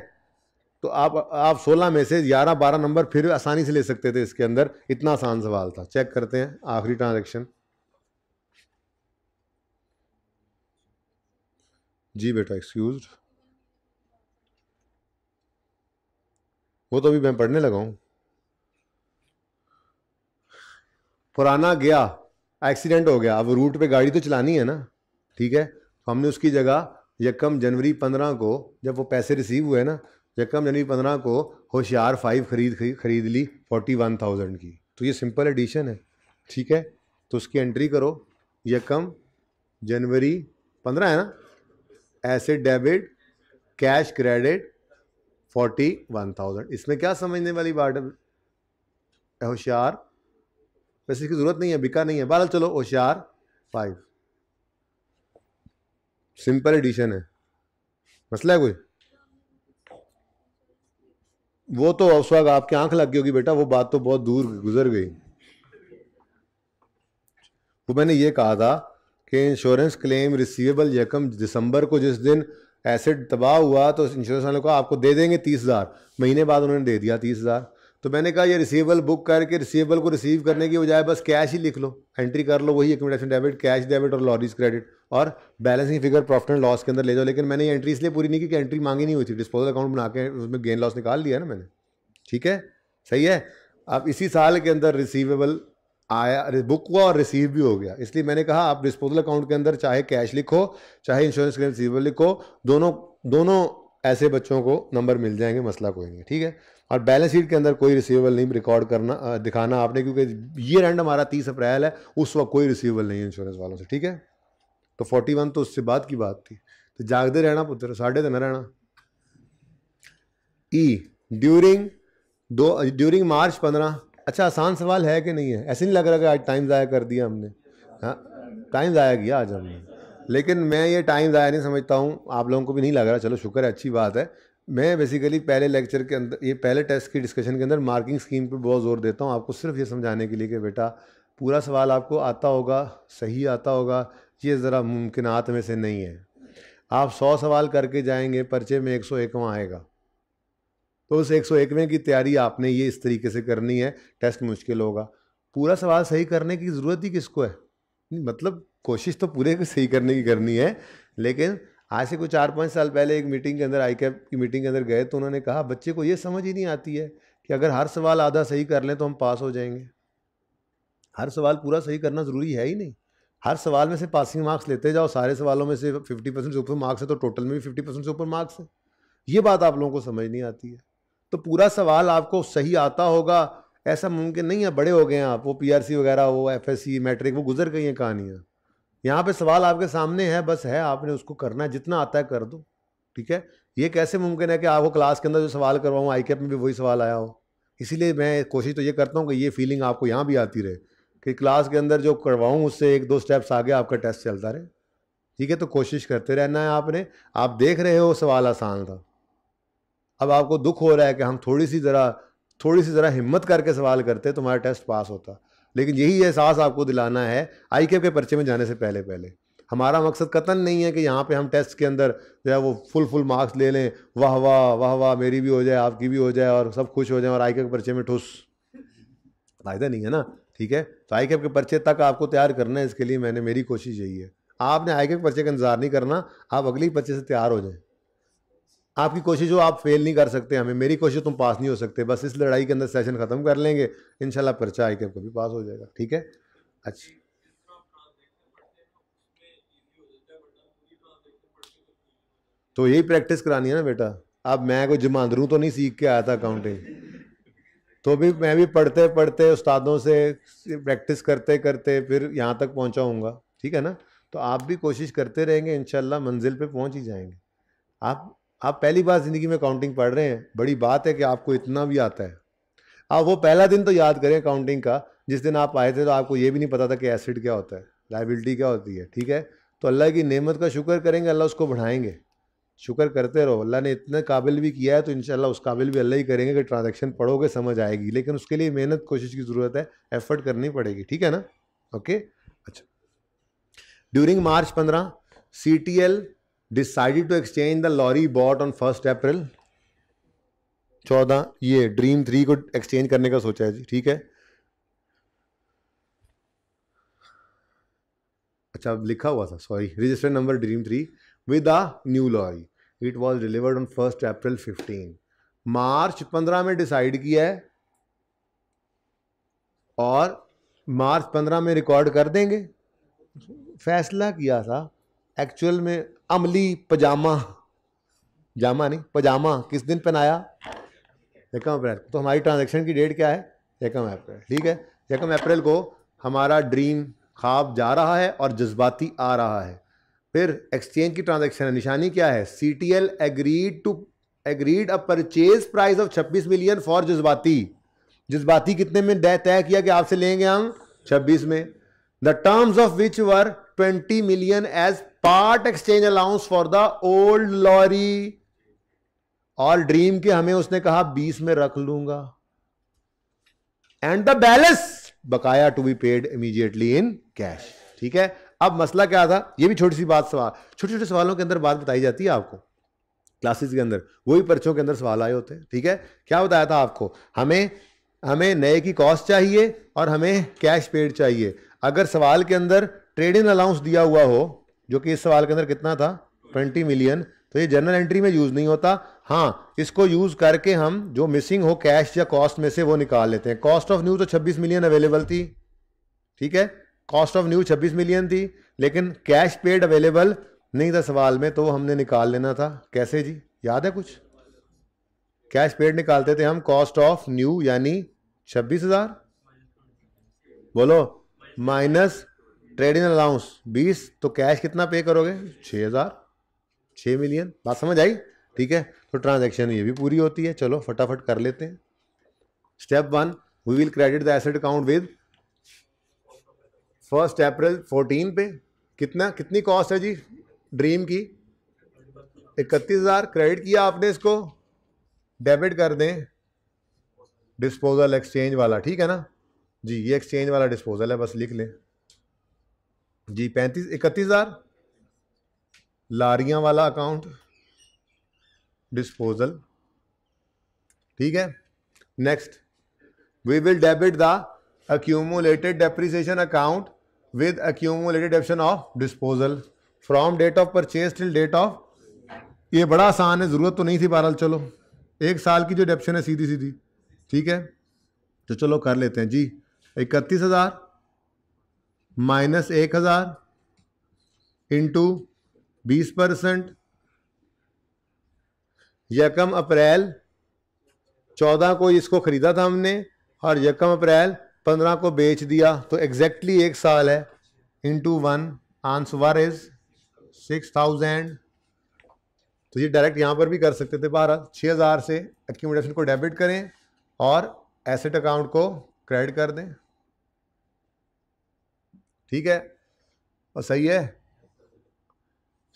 Speaker 1: तो आप आप 16 में से 11 12 नंबर फिर आसानी से ले सकते थे इसके अंदर। इतना आसान सवाल था। चेक करते हैं। आखिरी ट्रांजेक्शन जी बेटा एक्सक्यूज वो तो अभी मैं पढ़ने लगा हूँ। पुराना गया एक्सीडेंट हो गया। अब रूट पे गाड़ी तो चलानी है ना, ठीक है? तो हमने उसकी जगह यकम जनवरी पंद्रह को, जब वो पैसे रिसीव हुए ना, यकम जनवरी पंद्रह को होशियार फाइव खरीद खरीद ली फोर्टी वन थाउज़ेंड की। तो ये सिंपल एडिशन है, ठीक है? तो उसकी एंट्री करो, यकम जनवरी पंद्रह है ना? Asset debit, cash credit, forty one thousand. इसमें क्या समझने वाली बात है? होशियार। वैसे इसकी ज़रूरत नहीं है, बिका नहीं है। बहरहाल चलो, होशियार। फाइव सिंपल एडिशन है। मसला है कोई? वो तो वक्त आपकी आँख लग गई होगी बेटा, वो बात तो बहुत दूर गुजर गई। वो मैंने ये कहा था कि इंश्योरेंस क्लेम रिसीवेबल यकम दिसंबर को जिस दिन एसिड तबाह हुआ तो इंश्योरेंस वाले को आपको दे देंगे तीस हज़ार। महीने बाद उन्होंने दे दिया तीस हज़ार। तो मैंने कहा, ये रिसीवेबल बुक करके रिसीवेबल को रिसीव करने की बजाय बस कैश ही लिख लो। एंट्री कर लो, वही एकमेडेशन डेबिट कैश डेबिट और लॉरीज क्रेडिट और balancing figure profit and loss के अंदर ले जाओ। लेकिन मैंने ये एंट्री इसलिए पूरी नहीं की कि एंट्री मांगी नहीं हुई थी। डिस्पोजल अकाउंट बना के उसमें गेन लॉस निकाल लिया ना मैंने। ठीक है? सही है? अब इसी साल के अंदर रिसीवेबल आया बुक हुआ और रिसीव भी हो गया। इसलिए मैंने कहा, आप डिस्पोजल अकाउंट के अंदर चाहे कैश लिखो, चाहे इंश्योरेंस क्लेम रिसीवेबल लिखो, दोनों दोनों ऐसे बच्चों को नंबर मिल जाएँगे, मसला कोई नहीं ठीक है? और बैलेंस शीट के अंदर कोई रिसीवेबल नहीं रिकॉर्ड करना दिखाना आपने, क्योंकि ये एंड हमारा तीस अप्रैल है, उस वक्त कोई रिसीवेबल नहीं है इंश्योरेंस वालों से, ठीक है? तो फोर्टी वन तो उससे बाद की बात थी। तो जागते रहना पुत्र, साढ़े तो न रहना। ई ड्यूरिंग दो ड्यूरिंग मार्च पंद्रह अच्छा आसान सवाल है कि नहीं है? ऐसे नहीं लग रहा कि आज टाइम ज़ाया कर दिया हमने। हाँ टाइम ज़ाया किया आज हमने। लेकिन मैं ये टाइम ज़ाया नहीं समझता हूँ। आप लोगों को भी नहीं लग रहा। चलो, शुक्र है, अच्छी बात है। मैं बेसिकली पहले लेक्चर के अंदर, ये पहले टेस्ट की डिस्कशन के अंदर मार्किंग स्कीम पे बहुत ज़ोर देता हूँ। आपको सिर्फ़ ये समझाने के लिए कि बेटा, पूरा सवाल आपको आता होगा, सही आता होगा। ये ज़रा मुमकिन में से नहीं है। आप सौ सवाल करके जाएँगे, पर्चे में एक सौ आएगा। तो उस एक सौ एकवें की तैयारी आपने ये इस तरीके से करनी है, टेस्ट मुश्किल होगा। पूरा सवाल सही करने की ज़रूरत ही किसको है? मतलब कोशिश तो पूरे को सही करने की करनी है, लेकिन आज से कुछ चार पाँच साल पहले एक मीटिंग के अंदर आई कैप की मीटिंग के अंदर गए तो उन्होंने कहा, बच्चे को ये समझ ही नहीं आती है कि अगर हर सवाल आधा सही कर लें तो हम पास हो जाएँगे। हर सवाल पूरा सही करना ज़रूरी है ही नहीं। हर सवाल में से पासिंग मार्क्स लेते जाओ, सारे सवालों में से फिफ्टी परसेंट से ऊपर मार्क्स है तो टोटल में भी फिफ्टी परसेंट से ऊपर मार्क्स है। ये बात आप लोगों को समझ नहीं आती है। तो पूरा सवाल आपको सही आता होगा। ऐसा मुमकिन नहीं है, बड़े हो गए हैं आप, वो पीआरसी वगैरह, वो एफएससी मैट्रिक, वो गुजर गई हैं कहानियाँ। यहाँ पे सवाल आपके सामने है, बस है, आपने उसको करना है, जितना आता है कर दो, ठीक है? ये कैसे मुमकिन है कि आपको क्लास के अंदर जो सवाल करवाऊँ आई में भी वही सवाल आया हो? इसीलिए मैं कोशिश तो ये करता हूँ कि ये फीलिंग आपको यहाँ भी आती रहे, कि क्लास के अंदर जो करवाऊँ, उससे एक दो स्टेप्स आगे आपका टेस्ट चलता रहे। ठीक है? तो कोशिश करते रहना है आपने, आप देख रहे हो सवाल आसान था। अब आपको दुख हो रहा है कि हम थोड़ी सी ज़रा, थोड़ी सी ज़रा हिम्मत करके सवाल करते तो हमारा टेस्ट पास होता। लेकिन यही एहसास आपको दिलाना है आई के पर्चे में जाने से पहले पहले। हमारा मकसद कतन नहीं है कि यहाँ पे हम टेस्ट के अंदर जो है वो फुल फुल मार्क्स ले लें, वाह वाह वाह वाह, मेरी भी हो जाए, आपकी भी हो जाए और सब खुश हो जाए और आई के पर्चे में ठुस। फ़ायदा नहीं है ना? ठीक है? तो आई के पर्चे तक आपको तैयार करना है, इसके लिए मैंने, मेरी कोशिश यही है। आपने आई के पर्चे का इंतज़ार नहीं करना, आप अगली पर्चे से तैयार हो जाएँ। आपकी कोशिश हो आप फेल नहीं कर सकते हमें। मेरी कोशिश तुम पास नहीं हो सकते। बस इस लड़ाई के अंदर सेशन ख़त्म कर लेंगे। इनशाला पर्चा आई के कभी पास हो जाएगा। ठीक है? अच्छा। तो यही प्रैक्टिस करानी है ना बेटा? अब मैं कोई जमांदरू तो नहीं सीख के आया था अकाउंटिंग तो भी मैं भी पढ़ते पढ़ते उस्तादों से प्रैक्टिस करते करते फिर यहाँ तक पहुँचा हूँगा ठीक है ना? तो आप भी कोशिश करते रहेंगे इनशाला मंजिल पे पहुँच ही जाएँगे। आप आप पहली बार ज़िंदगी में काउंटिंग पढ़ रहे हैं, बड़ी बात है कि आपको इतना भी आता है। आप वो पहला दिन तो याद करें काउंटिंग का, जिस दिन आप आए थे तो आपको ये भी नहीं पता था कि एसिड क्या होता है लाइबिलिटी क्या होती है, ठीक है? तो अल्लाह की नेमत का शुक्र करेंगे, अल्लाह उसको बढ़ाएँगे। शुक्र करते रहो, अल्लाह ने इतने काबिल भी किया है तो इन उस काबिल भी अल्लाह ही करेंगे कि ट्रांजेक्शन पढ़ोगे, समझ आएगी। लेकिन उसके लिए मेहनत, कोशिश की ज़रूरत है एफर्ट करनी पड़ेगी, ठीक है ना? ओके अच्छा। ड्यूरिंग मार्च पंद्रह C T L decided to exchange the lorry bought on first April चौदह, ये ड्रीम थ्री को एक्सचेंज करने का सोचा है जी, ठीक है? अच्छा लिखा हुआ था sorry register number Dream three with a new lorry it was delivered on first April fifteen March पंद्रह में डिसाइड किया है, और मार्च पंद्रह में रिकॉर्ड कर देंगे। फैसला किया था एक्चुअल में अमली पजामा। जामा नहीं, पजामा। किस दिन पहनाया? एकम अप्रैल तो हमारी ट्रांजैक्शन की डेट क्या है? एकम अप्रैल ठीक है? एकम अप्रैल को हमारा ड्रीम ख्वाब जा रहा है और जज्बाती आ रहा है। फिर एक्सचेंज की ट्रांजैक्शन है। निशानी क्या है? C T L agreed to agreed a purchase price of 26 million for जज्बाती। जज्बाती कितने में तय किया कि आपसे लेंगे हम 26 में। The terms of which were 20 million as part exchange allowance for the old lorry और ड्रीम के हमें उसने कहा 20 में रख लूँगा। एंड द बैलेंस बकाया to be paid immediately in cash ठीक है? अब मसला क्या था? ये भी छोटी सी बात सवाल। छोटे छोटे सवालों के अंदर बात बताई जाती है आपको। क्लासेस के अंदर। वही पर्चों के अंदर सवाल आए होते हैं। ठीक है? क्या बताया था आपको? हमें हमें नए की कॉस्ट चाहिए और हमें कैश पेड चाहिए। अगर सवाल के अंदर ट्रेडिंग अलाउंस दिया हुआ हो, जो कि इस सवाल के अंदर कितना था? Twenty million. तो ये जनरल एंट्री में यूज़ नहीं होता। हाँ इसको यूज़ करके हम जो मिसिंग हो, कैश या कॉस्ट में से वो निकाल लेते हैं। कॉस्ट ऑफ़ न्यू तो 26 मिलियन अवेलेबल थी। ठीक है? कॉस्ट ऑफ़ न्यू 26 मिलियन थी, लेकिन कैश पेड अवेलेबल नहीं था सवाल में तो हमने निकाल लेना था। कैसे जी? याद है कुछ? कैश पेड निकालते थे हम, कॉस्ट ऑफ़ न्यू यानी छब्बीस हज़ार। बोलो, माइनस ट्रेडिंग अलाउंस बीस तो कैश कितना पे करोगे? छः हज़ार छः मिलियन। बात समझ आई? ठीक है तो ट्रांजैक्शन ये भी पूरी होती है। चलो, फटाफट कर लेते हैं। Step one we will credit the asset account with first April fourteen पे। कितना, कितनी कॉस्ट है जी? ड्रीम की। इकतीस हज़ार क्रेडिट किया आपने इसको? डेबिट कर दें। डिस्पोजल एक्सचेंज वाला, ठीक है ना? जी, ये एक्सचेंज वाला डिस्पोजल है, बस लिख लें। जी, पैंतीस, इकतीस हज़ार? लारियाँ वाला अकाउंट डिस्पोजल ठीक है? Next we will debit the accumulated depreciation account with accumulated depreciation of disposal from date of purchase till date of ये बड़ा आसान है, ज़रूरत तो नहीं थी बहरहाल, चलो। एक साल की जो डेप्शन है सीधी सीधी ठीक है? तो चलो कर लेते हैं। जी, इकतीस हज़ार माइनस एक हज़ार इंटू बीस परसेंट। यकम अप्रैल, चौदह को इसको ख़रीदा था हमने और यकम अप्रैल, पंद्रह को बेच दिया। तो एग्जैक्टली एक साल है। Into one answer is six thousand तो ये डायरेक्ट यहाँ पर भी कर सकते थे बारह छः हज़ार से एक्यूमुलेशन को डेबिट करें और एसेट अकाउंट को क्रेडिट कर दें। ठीक है? और सही है?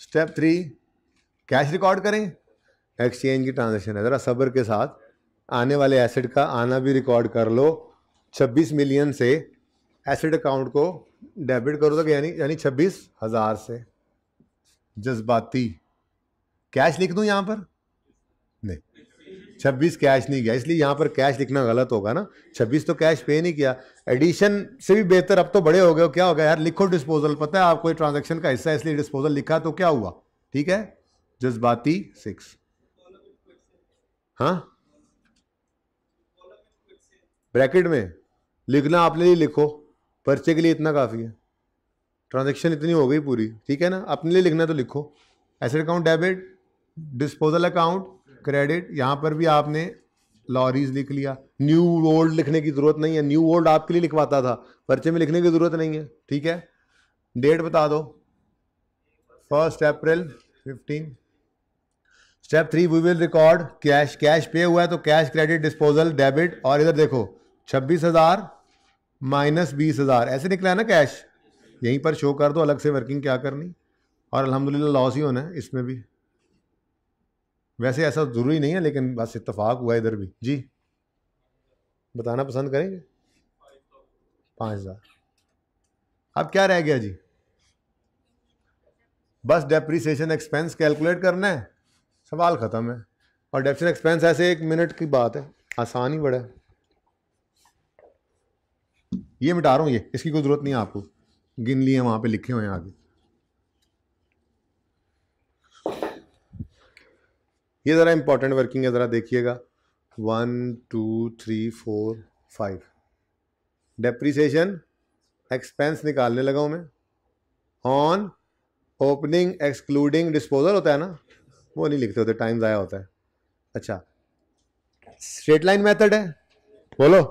Speaker 1: स्टेप थ्री कैश रिकॉर्ड करें। एक्सचेंज की ट्रांजेक्शन है। ज़रा सब्र के साथ। आने वाले एसेट का आना भी रिकॉर्ड कर लो। 26 मिलियन से एसेट अकाउंट को डेबिट करो तो यानी यानी छब्बीस हज़ार से। जज्बाती। कैश लिख दूँ यहाँ पर? छब्बीस कैश नहीं गया, इसलिए यहाँ पर कैश लिखना गलत होगा ना। छब्बीस तो कैश पे नहीं किया। एडिशन से भी बेहतर, अब तो बड़े हो गए क्या हो गया यार? लिखो डिस्पोजल पता है आपको ट्रांजेक्शन का हिस्सा इसलिए डिस्पोजल लिखा तो क्या हुआ? ठीक है? जज्बाती सिक्स हाँ? ब्रैकेट में। लिखना आपने लिए लिखो। पर्चे के लिए इतना काफ़ी है। ट्रांजेक्शन इतनी हो गई पूरी। ठीक है ना? अपने लिए लिखना तो लिखो। Asset account debit disposal account credit, यहाँ पर भी आपने लॉरीज लिख लिया। न्यू ओल्ड लिखने की ज़रूरत नहीं है। न्यू ओल्ड आपके लिए लिखवाता था। पर्चे में लिखने की ज़रूरत नहीं है। ठीक है? डेट बता दो। First April fifteen step three we will record cash cash पे हुआ है तो कैश क्रेडिट डिस्पोजल डेबिट और इधर देखो, छब्बीस हज़ार माइनस बीस हज़ार। ऐसे निकला है ना कैश यहीं पर शो कर दो, अलग से वर्किंग क्या करनी? और अल्हम्दुलिल्लाह लॉस ही होना है इसमें भी। वैसे ऐसा ज़रूरी नहीं है, लेकिन बस इतफाक़ हुआ इधर भी। जी। बताना पसंद करेंगे? पाँच हज़ार। अब क्या रह गया जी? बस डेप्रीसिएशन एक्सपेंस कैलकुलेट करना है। सवाल ख़त्म है। और डेप्शन एक्सपेंस ऐसे एक मिनट की बात है। आसान ही बड़ा है। ये मिटा रहा हूँ, ये। इसकी कोई ज़रूरत नहीं है आपको। गिन लिए वहाँ पे लिखे हुए हैं आगे। ये ज़रा इंपॉर्टेंट वर्किंग है, ज़रा देखिएगा। One two three four five depreciation expense निकालने लगा हूँ मैं। ऑन ओपनिंग एक्सक्लूडिंग डिस्पोजल होता है ना? वो नहीं लिखते होते टाइम ज़ाया होता है। अच्छा। स्ट्रेट लाइन मेथड है। बोलो।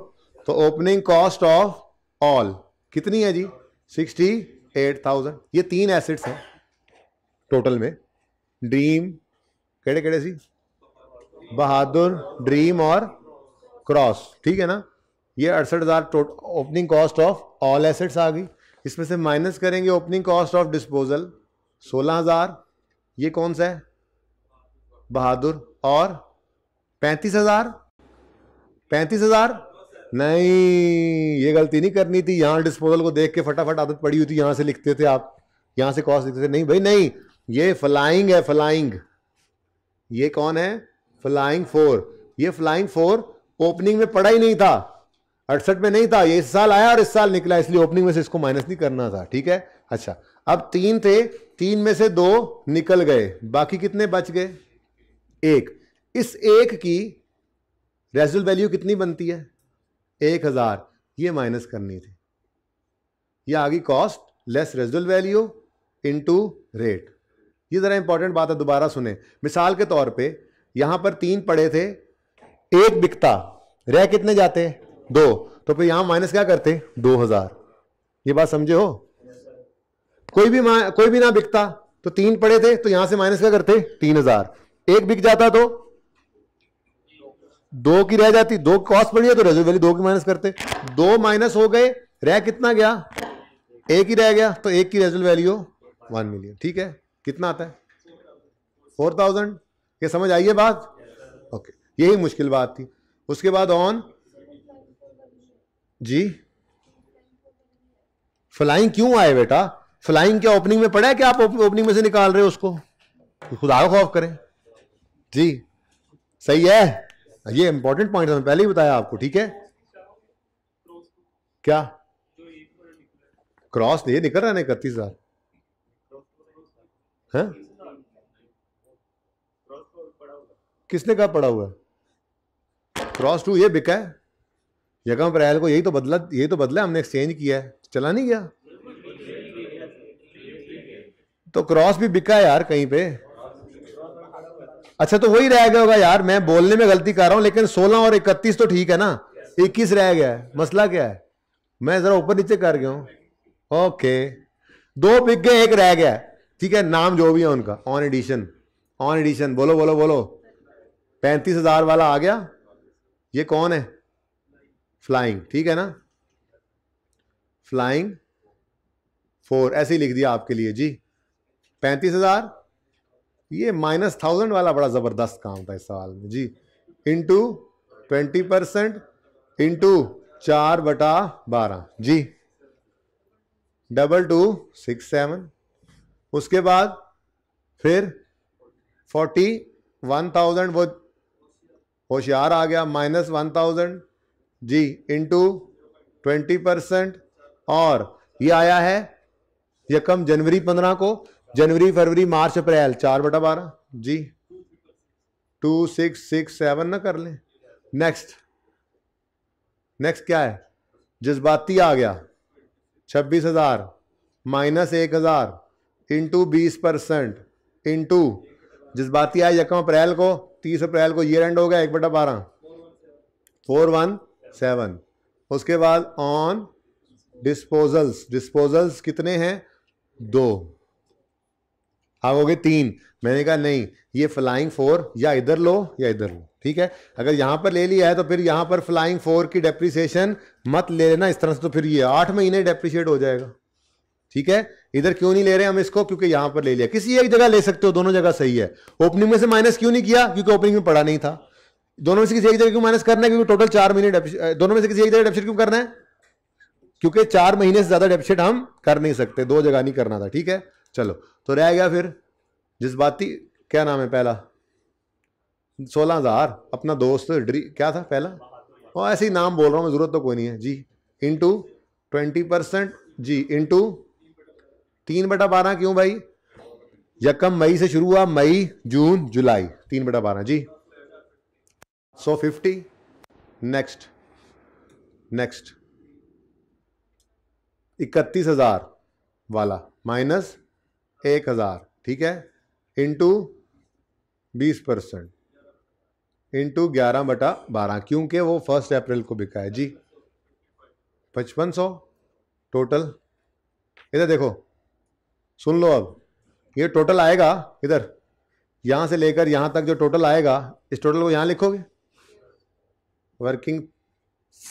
Speaker 1: तो ओपनिंग कॉस्ट ऑफ़ ऑल कितनी है जी? सिक्सटी एट थाउज़ेंड ये तीन एसेट्स हैं टोटल में। ड्रीम केड़े केड़े सी? बहादुर, ड्रीम और क्रॉस। ठीक है ना? ये अड़सठ हज़ार opening cost of all assets आ गई। इसमें से माइनस करेंगे ओपनिंग कॉस्ट ऑफ़ डिस्पोजल सोलह हज़ार। ये कौन सा है? बहादुर और पैंतीस हज़ार। पैंतीस हज़ार? नहीं, ये गलती नहीं करनी थी। यहाँ डिस्पोजल को देख के फटाफट आदत पड़ी हुई थी। यहाँ से लिखते थे आप, यहाँ से कॉस्ट लिखते थे। नहीं भाई, नहीं, ये फ्लाइंग है फ्लाइंग ये कौन है? फ्लाइंग फोर ये फ्लाइंग फोर ओपनिंग में पड़ा ही नहीं था। अड़सठ में नहीं था। ये इस साल आया और इस साल निकला, इसलिए ओपनिंग में से इसको माइनस नहीं करना था, ठीक है? अच्छा अब तीन थे, तीन में से दो निकल गए। बाकी कितने बच गए? एक। इस एक की रेजुअल वैल्यू कितनी बनती है? एक हज़ार। ये माइनस करनी थी। ये आ गई cost less residual value into rate ये ज़रा इंपॉर्टेंट बात है, दोबारा सुने। मिसाल के तौर पे, यहाँ पर तीन पड़े थे। एक बिकता, रह कितने जाते? दो। तो फिर यहाँ माइनस क्या करते? दो हज़ार। ये बात समझे हो? कोई भी कोई भी ना बिकता तो तीन पड़े थे तो यहाँ से माइनस क्या करते? तीन हज़ार। एक बिक जाता तो? दो की रह जाती। दो कॉस्ट पड़ी है तो वैल्यू दो की माइनस करते। दो माइनस हो गए, रह कितना गया? एक ही रह गया तो एक की रेजल वैल्यू वन मिलियन ठीक है? कितना आता है? Four thousand? ये समझ आइए बात? ओके यही मुश्किल बात थी। उसके बाद ऑन जी। फ्लाइंग क्यों आए बेटा? फ्लाइंग क्या ओपनिंग में पड़ा है क्या आप ओपनिंग में से निकाल रहे हो उसको? खुदा खौफ करें। जी। सही है। ये इंपॉर्टेंट पॉइंट है पहले ही बताया आपको, ठीक है? क्या? क्रॉस ये निकल रहा है इकतीस हज़ार। है? किसने कहा पड़ा हुआ क्रॉस टू ये बिका है। यकम अप्रैल को यही तो बदला, यही तो बदला हमने एक्सचेंज किया है। चला नहीं गया? तो क्रॉस भी बिका है यार कहीं पे। अच्छा तो वही रह गया होगा यार, मैं बोलने में गलती कर रहा हूँ, लेकिन 16 और 31 तो ठीक है ना? 21 रह गया है, मसला क्या है? मैं जरा ऊपर नीचे कर गया हूँ। ओके दो बिक गए, एक रह गया ठीक है, नाम जो भी है उनका ऑन एडिशन ऑन एडिशन बोलो बोलो बोलो। पैंतीस हज़ार वाला आ गया। ये कौन है? फ्लाइंग ठीक है ना? फ्लाइंग फोर ऐसे ही लिख दिया आपके लिए, जी। पैंतीस हज़ार, ये माइनस थाउज़ेंड वाला बड़ा ज़बरदस्त काम था इस सवाल में, जी। इंटू ट्वेंटी परसेंट इंटू चार बटा बारह, जी। डबल टू सिक्स सेवन उसके बाद फिर फोर्टी वन थाउज़ेंड वो होशियार आ गया माइनस वन थाउज़ेंड जी इंटू ट्वेंटी परसेंट और ये आया है यकम जनवरी पंद्रह को, जनवरी, फरवरी, मार्च, अप्रैल, चार बटा बारह, जी टू सिक्स सिक्स सेवन ना कर लें। नेक्स्ट नेक्स्ट क्या है? जज्बाती आ गया, छब्बीस हज़ार माइनस एक हज़ार इंटू बीस परसेंट इंटू जिस जज्बाती आए यकम अप्रैल को, तीस अप्रैल को ईयर एंड हो गया, एक बटा बारह, फोर वन सेवन। उसके बाद ऑन डिस्पोजल्स डिस्पोजल्स कितने हैं? दो। आप हो गए तीन। मैंने कहा नहीं, ये फ्लाइंग फोर या इधर लो, या इधर लो। ठीक है? अगर यहाँ पर ले लिया है तो फिर यहाँ पर फ्लाइंग फोर की डेप्रिसिएशन मत ले लेना, इस तरह से तो फिर ये आठ महीने डेप्रिशिएट हो जाएगा। ठीक है? इधर क्यों नहीं ले रहे हम इसको? क्योंकि यहाँ पर ले लिया। किसी एक जगह ले सकते हो, दोनों जगह सही है। ओपनिंग में से माइनस क्यों नहीं किया? क्योंकि ओपनिंग में पड़ा नहीं था। दोनों में से किसी एक जगह क्यों माइनस करना है? क्योंकि टोटल चार महीने दोनों में से किसी एक जगह डेप्सिट क्यों करना है? क्योंकि चार महीने से ज़्यादा डेप्सिट हम कर नहीं सकते। दो जगह नहीं करना था, ठीक है? चलो तो रह गया फिर जज्बाती, क्या नाम है पहला? सोलह हज़ार, अपना दोस्त ड्री, क्या था पहला? और ऐसे ही नाम बोल रहा हूँ, मैं ज़रूरत तो कोई नहीं है। जी इंटू ट्वेंटी परसेंट जी इंटू तीन बटा बारह क्यों भाई? यकम मई से शुरू हुआ, मई, जून, जुलाई। तीन बटा बारह, जी। So fifty. नेक्स्ट। नेक्स्ट। इकतीस हज़ार वाला, माइनस एक हज़ार, ठीक है? इंटू बीस परसेंट। इंटू ग्यारह बटा बारह, क्योंकि वो फ़र्स्ट अप्रैल को बिका है, जी। पचपन सौ टोटल। इधर देखो सुन लो अब। ये टोटल आएगा इधर। यहाँ से लेकर यहाँ तक जो टोटल आएगा, इस टोटल को यहाँ लिखोगे? वर्किंग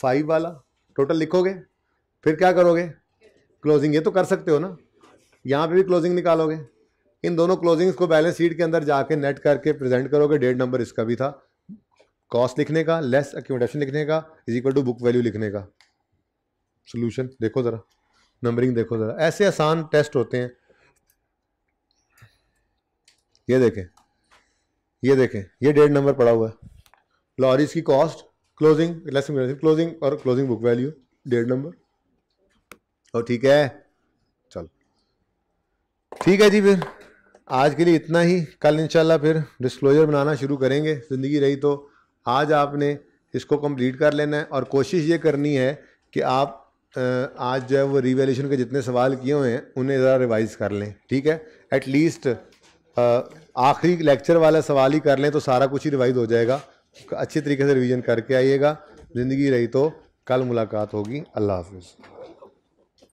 Speaker 1: फाइव वाला टोटल लिखोगे। फिर क्या करोगे? क्लोजिंग ये तो कर सकते हो ना? यहाँ पे भी क्लोजिंग निकालोगे। इन दोनों क्लोजिंग्स को बैलेंस शीट के अंदर जाके नेट करके प्रेजेंट करोगे। डेट नंबर इसका भी था। कॉस्ट लिखने का लेस अक्यूमेटेशन लिखने का is equal to book value लिखने का। सोल्यूशन देखो ज़रा। नंबरिंग देखो ज़रा। ऐसे आसान टेस्ट होते हैं। ये देखें ये देखें, ये डेढ़ नंबर पड़ा हुआ है। लॉरीज की कॉस्ट क्लोजिंग क्लोजिंग और क्लोजिंग बुक वैल्यू डेढ़ नंबर। और ठीक है, चल। ठीक है जी फिर, आज के लिए इतना ही। कल इंशाल्लाह फिर डिस्क्लोजर बनाना शुरू करेंगे। ज़िंदगी रही तो आज आपने इसको कंप्लीट कर लेना है। और कोशिश ये करनी है कि आप आज जो है वो रिवेल्यूशन के जितने सवाल किए हुए हैं, उन्हें ज़रा रिवाइज़ कर लें। ठीक है? एटलीस्ट आखिरी लेक्चर वाला सवाल ही कर लें तो सारा कुछ ही रिवाइज हो जाएगा। अच्छी तरीके से रिवीजन करके आइएगा। ज़िंदगी रही तो कल मुलाकात होगी। अल्लाह हाफिज़।